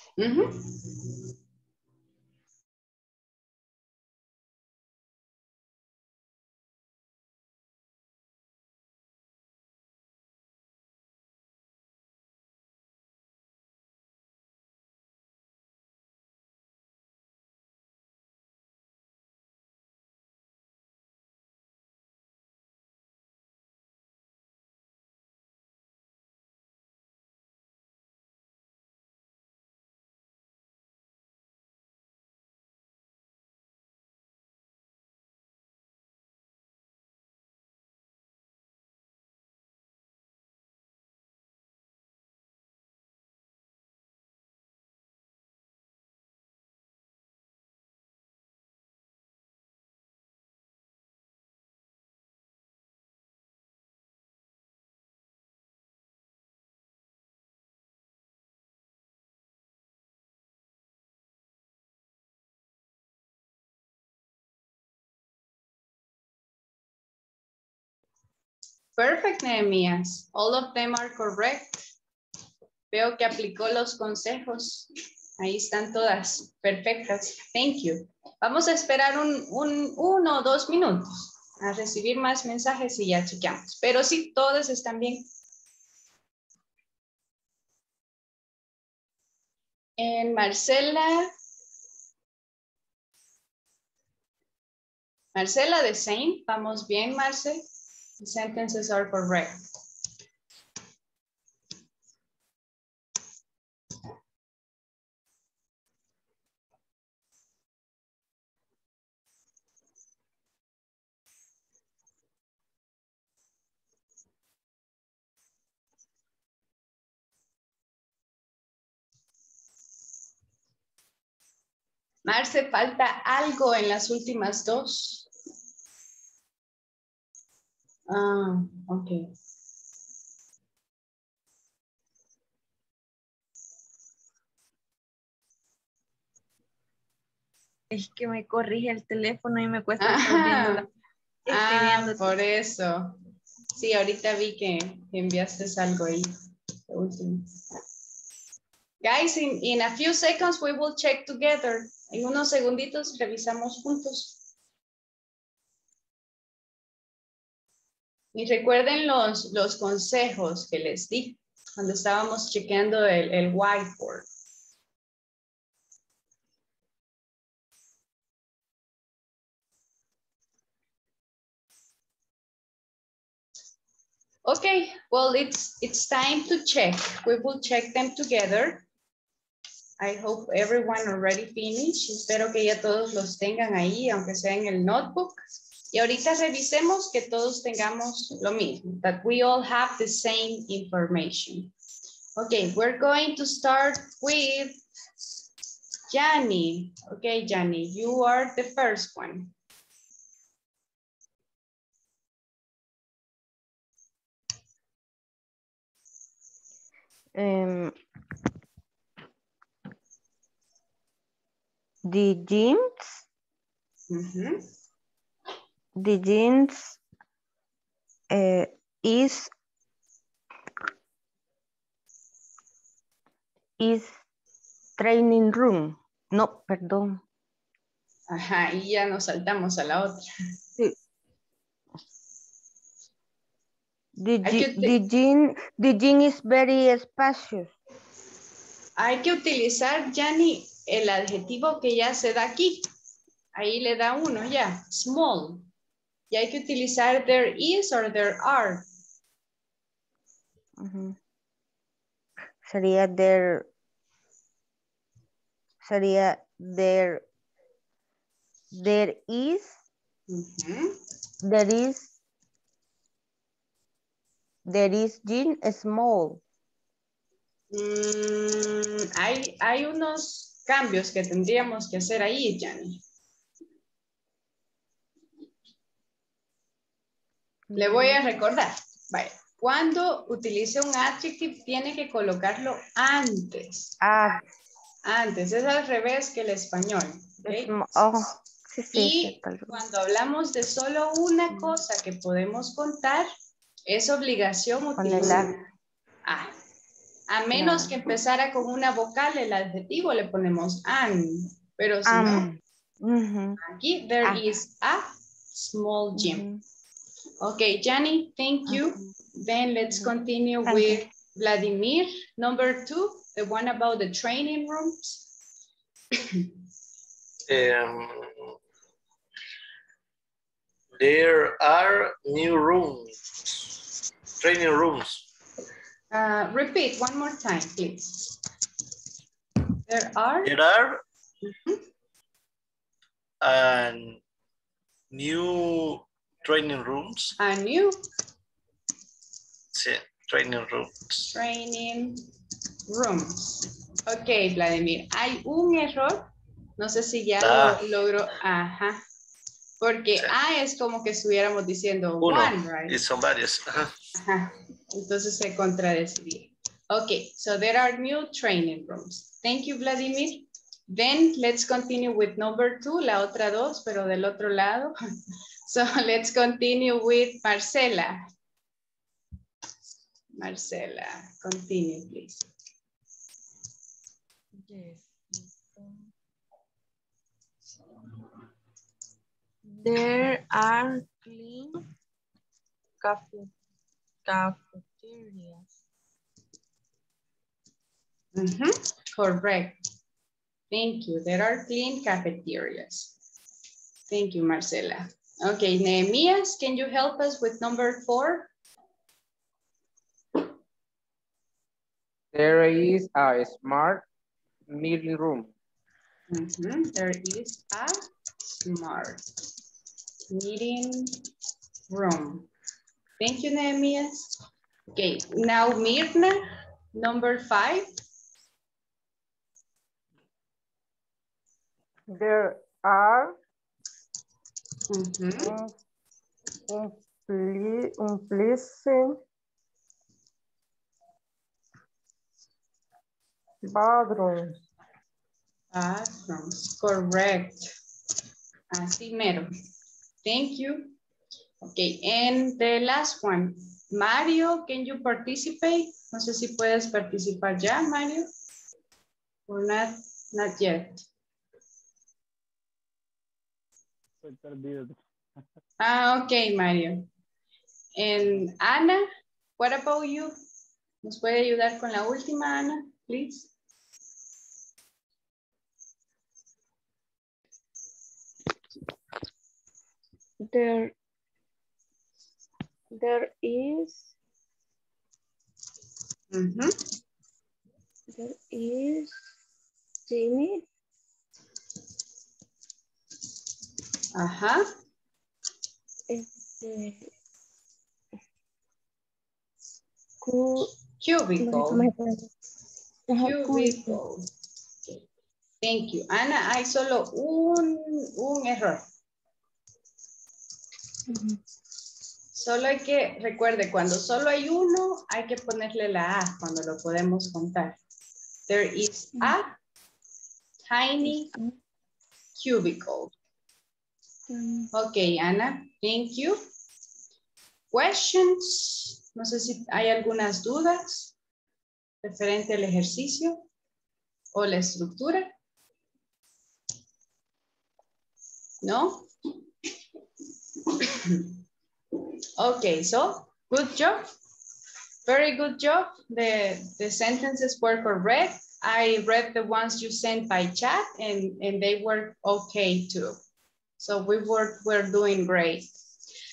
Perfect, Nehemías. All of them are correct. Veo que aplicó los consejos. Ahí están todas perfectas. Thank you. Vamos a esperar un, un- uno o dos minutos a recibir más mensajes y ya chequeamos. Pero sí, todas están bien. En Marcela. Marcela, the same. Vamos bien, Marce. The sentences are correct. Marce, falta algo en las últimas dos. Ah, ok. Es que me corrige el teléfono y me cuesta estar. Ah, por eso. Sí, ahorita vi que enviaste algo ahí. Guys, in, in a few seconds we will check together. En unos segunditos revisamos juntos. Y recuerden los, los consejos que les di cuando estábamos chequeando el, whiteboard. Okay, well, it's, it's time to check. We will check them together. I hope everyone already finished. Espero que ya todos los tengan ahí, aunque sea en el notebook. Y ahorita revisemos que todos tengamos lo mismo, that we all have the same information. Okay, we're going to start with Jani. Okay, Jani, you are the first one. Um, the jeans, Mhm. The jeans uh, is is training room. No, perdón. Ajá, y ya nos saltamos a la otra. The, the gym, the gym is very spacious. Hay que utilizar, Jani, el adjetivo que ya se da aquí. Ahí le da uno ya, small. Y hay que utilizar there is or there are. Sería there. Sería there. There is. Ujú. There is There is Jean small. Mm, hay, hay unos cambios que tendríamos que hacer ahí, Jenny. Le voy a recordar. Vaya. Cuando utilice un adjective, tiene que colocarlo antes. Ah. Antes. Es al revés que el español. Oh, sí, sí, Y cuando hablamos de solo una cosa que podemos contar, es obligación utilizar. Ah. A menos que empezara con una vocal, el adjetivo le ponemos an. Pero si no, aquí there Ah. is a small gym. Okay, Jenny, thank you. Then let's continue Thank with Vladimir, number two, the one about the training rooms. Um, there are new rooms, training rooms. Uh, repeat one more time, please. There are There are and new training rooms. a new Sí, training rooms. training rooms. Ok, Vladimir, hay un error. No sé si ya Ah. lo logro. Ajá. Porque A es como que estuviéramos diciendo Uno. one, right? Y son varios. Ajá. Ajá. Entonces se contradeciría. Okay, so there are new training rooms. Thank you, Vladimir. Then let's continue with number two, la otra dos, pero del otro lado. So let's continue with Marcela. Marcela, continue, please. Yes. There are clean cafe, cafeterias. Mhm, Correct. Thank you. There are clean cafeterias. Thank you, Marcela. Okay, Nehemias, can you help us with number four? There is a smart meeting room. Mhm, There is a smart meeting room. Thank you, Nehemias. Okay, now Mirna, number five. There are Un, ple- un pleasant bathrooms. Bathrooms, correct. Así mero. Thank you. Okay, and the last one. Mario, can you participate? No sé si puedes participar ya, Mario. Or not, not yet. Estoy perdido. Ah, okay, Mario. And Ana, what about you? ¿Nos puede ayudar con la última, Ana, please? There, there is, Mhm. there is Jimmy. Ajá. Este, cu- Cubicle. Cubicle. Thank you. Ana, hay solo un, un error. Solo hay que, recuerde, cuando solo hay uno, hay que ponerle la A cuando lo podemos contar. There is a tiny cubicle. Mm, Ok, Ana, thank you. Questions? No sé si hay algunas dudas referente al ejercicio o la estructura. ¿No? Okay, so good job. Very good job. The, the sentences were correct. I read the ones you sent by chat and, and they were okay too. So we were, we're doing great.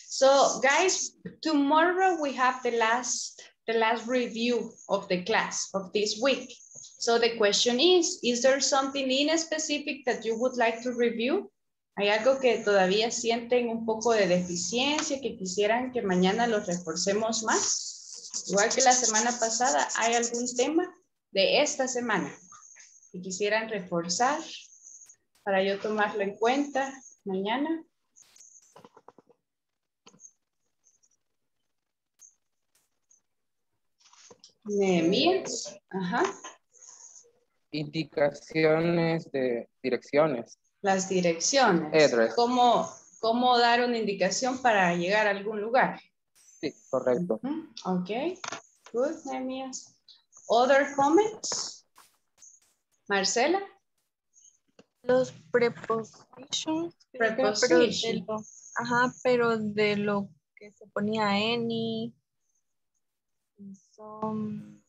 So guys, tomorrow we have the last, the last review of the class of this week. So the question is, is there something in specific that you would like to review? ¿Hay algo que todavía sienten un poco de deficiencia, que quisieran que mañana los reforcemos más? Igual que la semana pasada, ¿hay algún tema de esta semana que quisieran reforzar para yo tomarlo en cuenta mañana? Nehemías, ajá. Indicaciones de direcciones. Las direcciones. Address. ¿Cómo, ¿Cómo dar una indicación para llegar a algún lugar? Sí, correcto. Ok, good, Nehemías. Other comments? Marcela? Los prepositions. creo que, pero de Preposition. lo- ajá, pero de lo que se ponía any. some,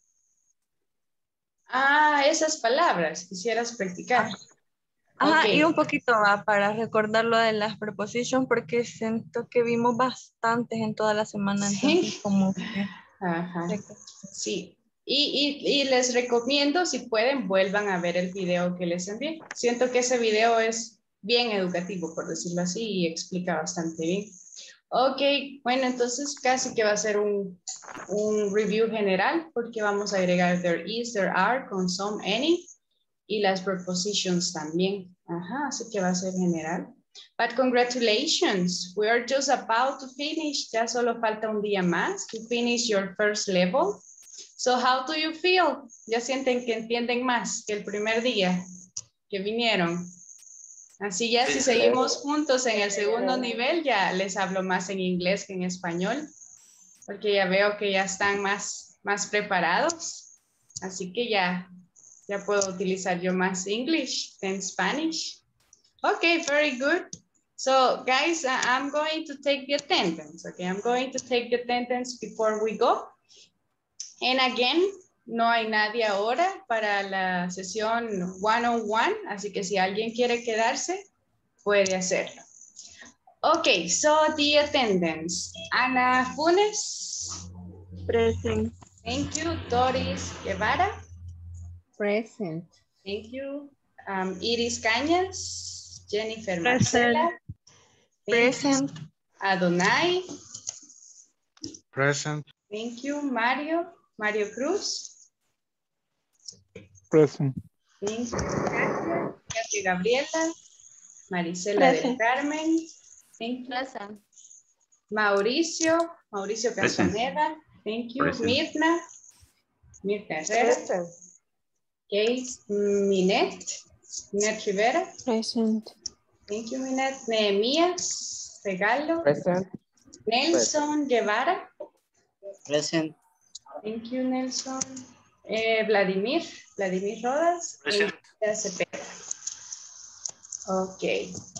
Ah, esas palabras quisieras practicar. Ajá, y un poquito va para recordar lo de las prepositions porque siento que vimos bastantes en toda la semana, entonces como que Ajá. Sí. Y, y- y les recomiendo, si pueden, vuelvan a ver el video que les envié. Siento que ese video es bien educativo, por decirlo así, y explica bastante bien. Ok, bueno, entonces casi que va a ser un, un review general, porque vamos a agregar there is, there are, con some, any, y las prepositions también. Ajá, así que va a ser general. But congratulations, we are just about to finish. Ya solo falta un día más to finish your first level. So how do you feel? ¿Ya sienten que entienden más que el primer día que vinieron? Así ya si seguimos juntos en el segundo nivel, ya les hablo más en inglés que en español, porque ya veo que ya están más, más preparados. Así que ya, ya puedo utilizar yo más English than Spanish. Okay, very good. So guys, I- I'm going to take the attendance. Okay, I'm going to take the attendance before we go. And again, no hay nadie ahora para la sesión one-on-one, así que si alguien quiere quedarse, puede hacerlo. Okay, so the attendance. Ana Funes. Present. Thank you. Doris Guevara. Present. Thank you. Um, Iris Cañas. Jennifer Present. Marcela. Present. Adonai. Present. Thank you. Mario. Mario Cruz. Present. Thank you. Katia. Katia Gabriela. Marisela del Present. Carmen. Thank you. Mauricio. Mauricio. Castaneda. Thank you. Present. Mirna. Mirna Herrera. Present. Okay. Minette. Minette Rivera. Present. Thank you, Minette. Nehemías. Regalo. Present. Nelson Guevara. Present. Thank you, Nelson. Eh, Vladimir. Vladimir Rodas. Present. Cepeda. Ok,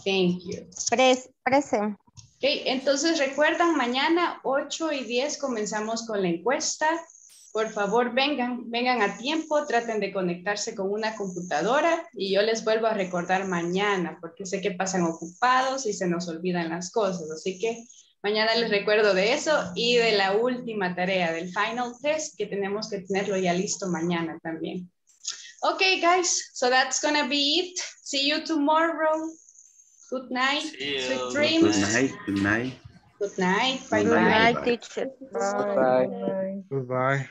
thank you. Pres present. Ok, entonces recuerdan, mañana 8 y 10 comenzamos con la encuesta. Por favor, vengan, vengan a tiempo, traten de conectarse con una computadora y yo les vuelvo a recordar mañana, porque sé que pasan ocupados y se nos olvidan las cosas. Así que mañana les recuerdo de eso y de la última tarea, del final test, que tenemos que tenerlo ya listo mañana también. Okay, guys, so that's gonna be it. See you tomorrow. Good night. Sweet dreams. Good night, good night. Good night. Bye Good bye. night. teacher. Bye. Goodbye.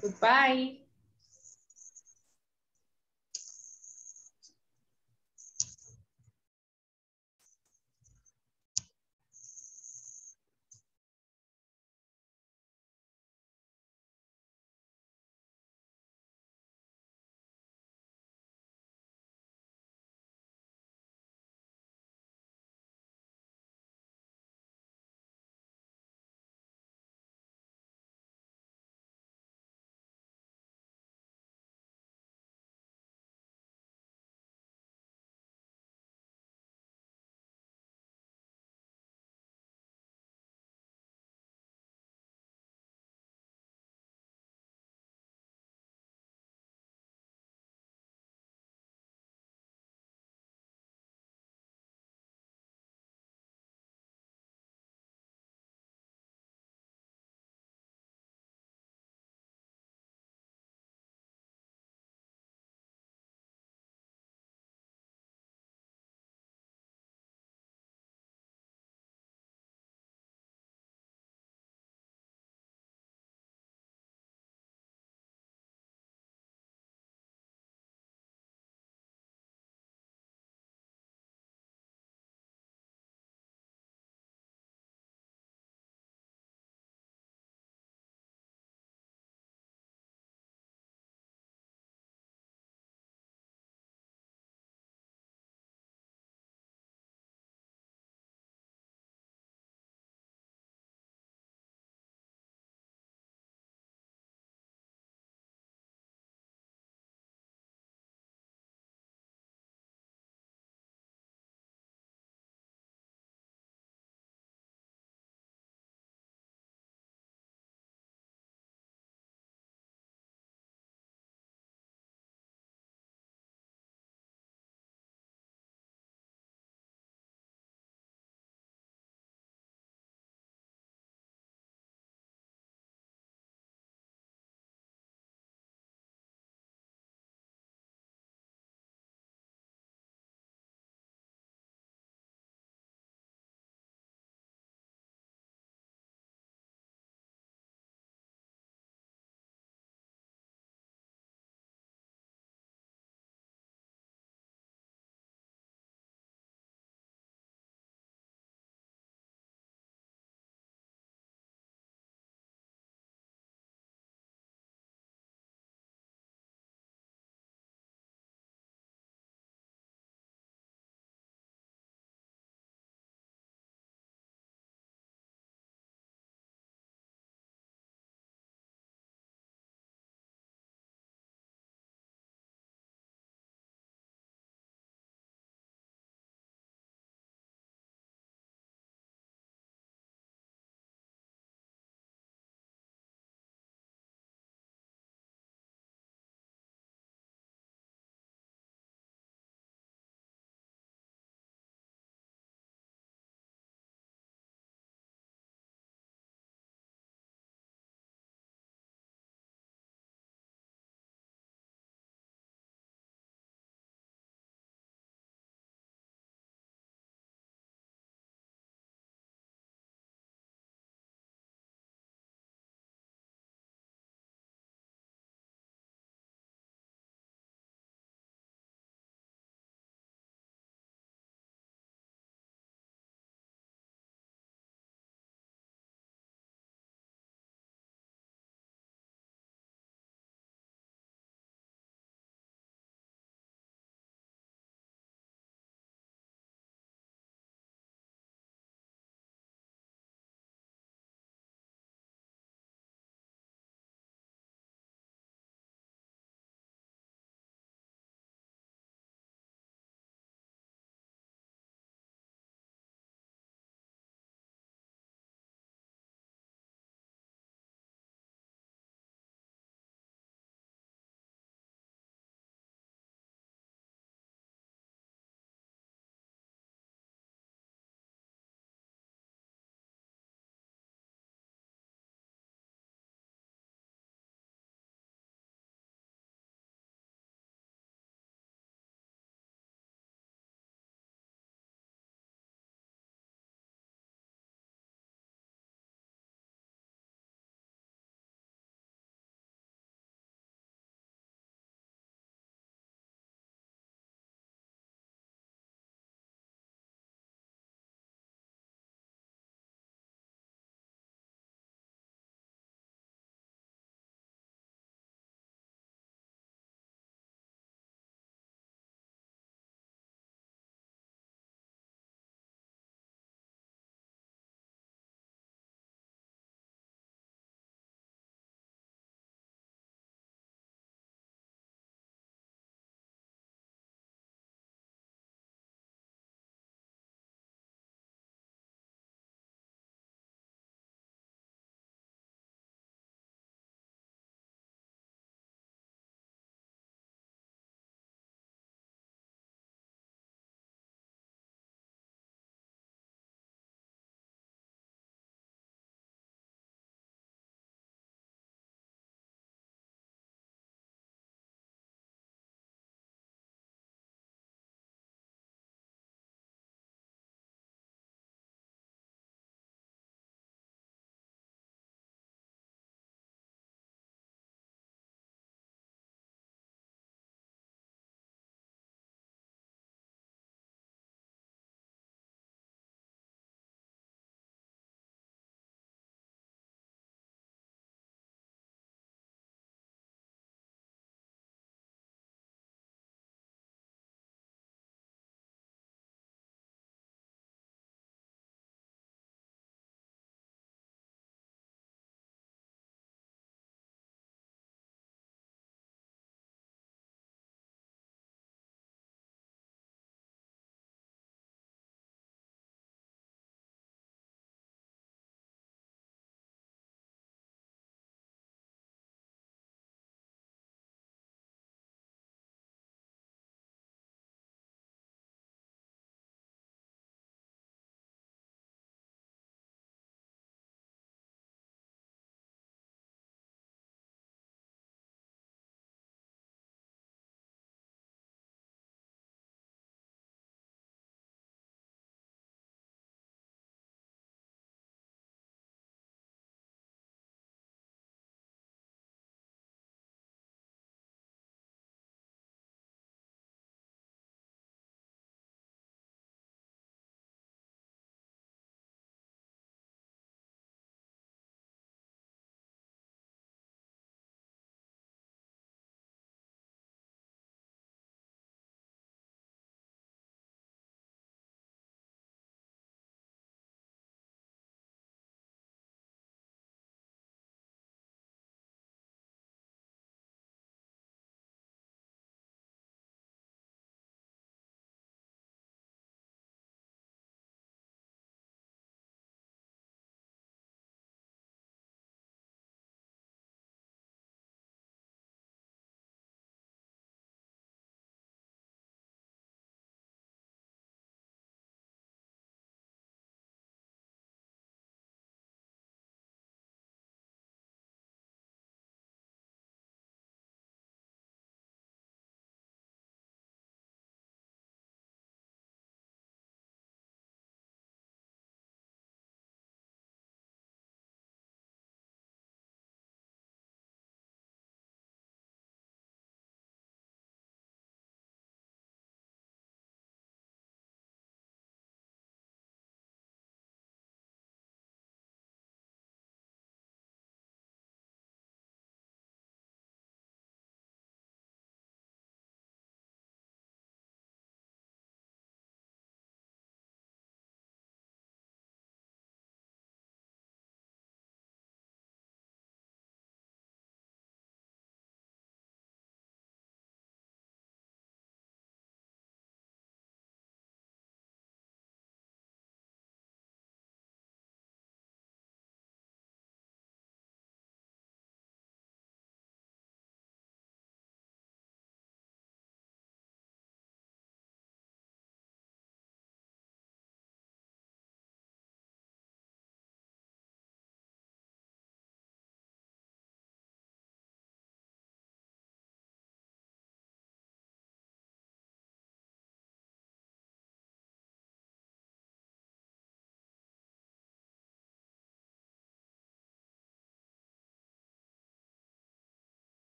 Goodbye.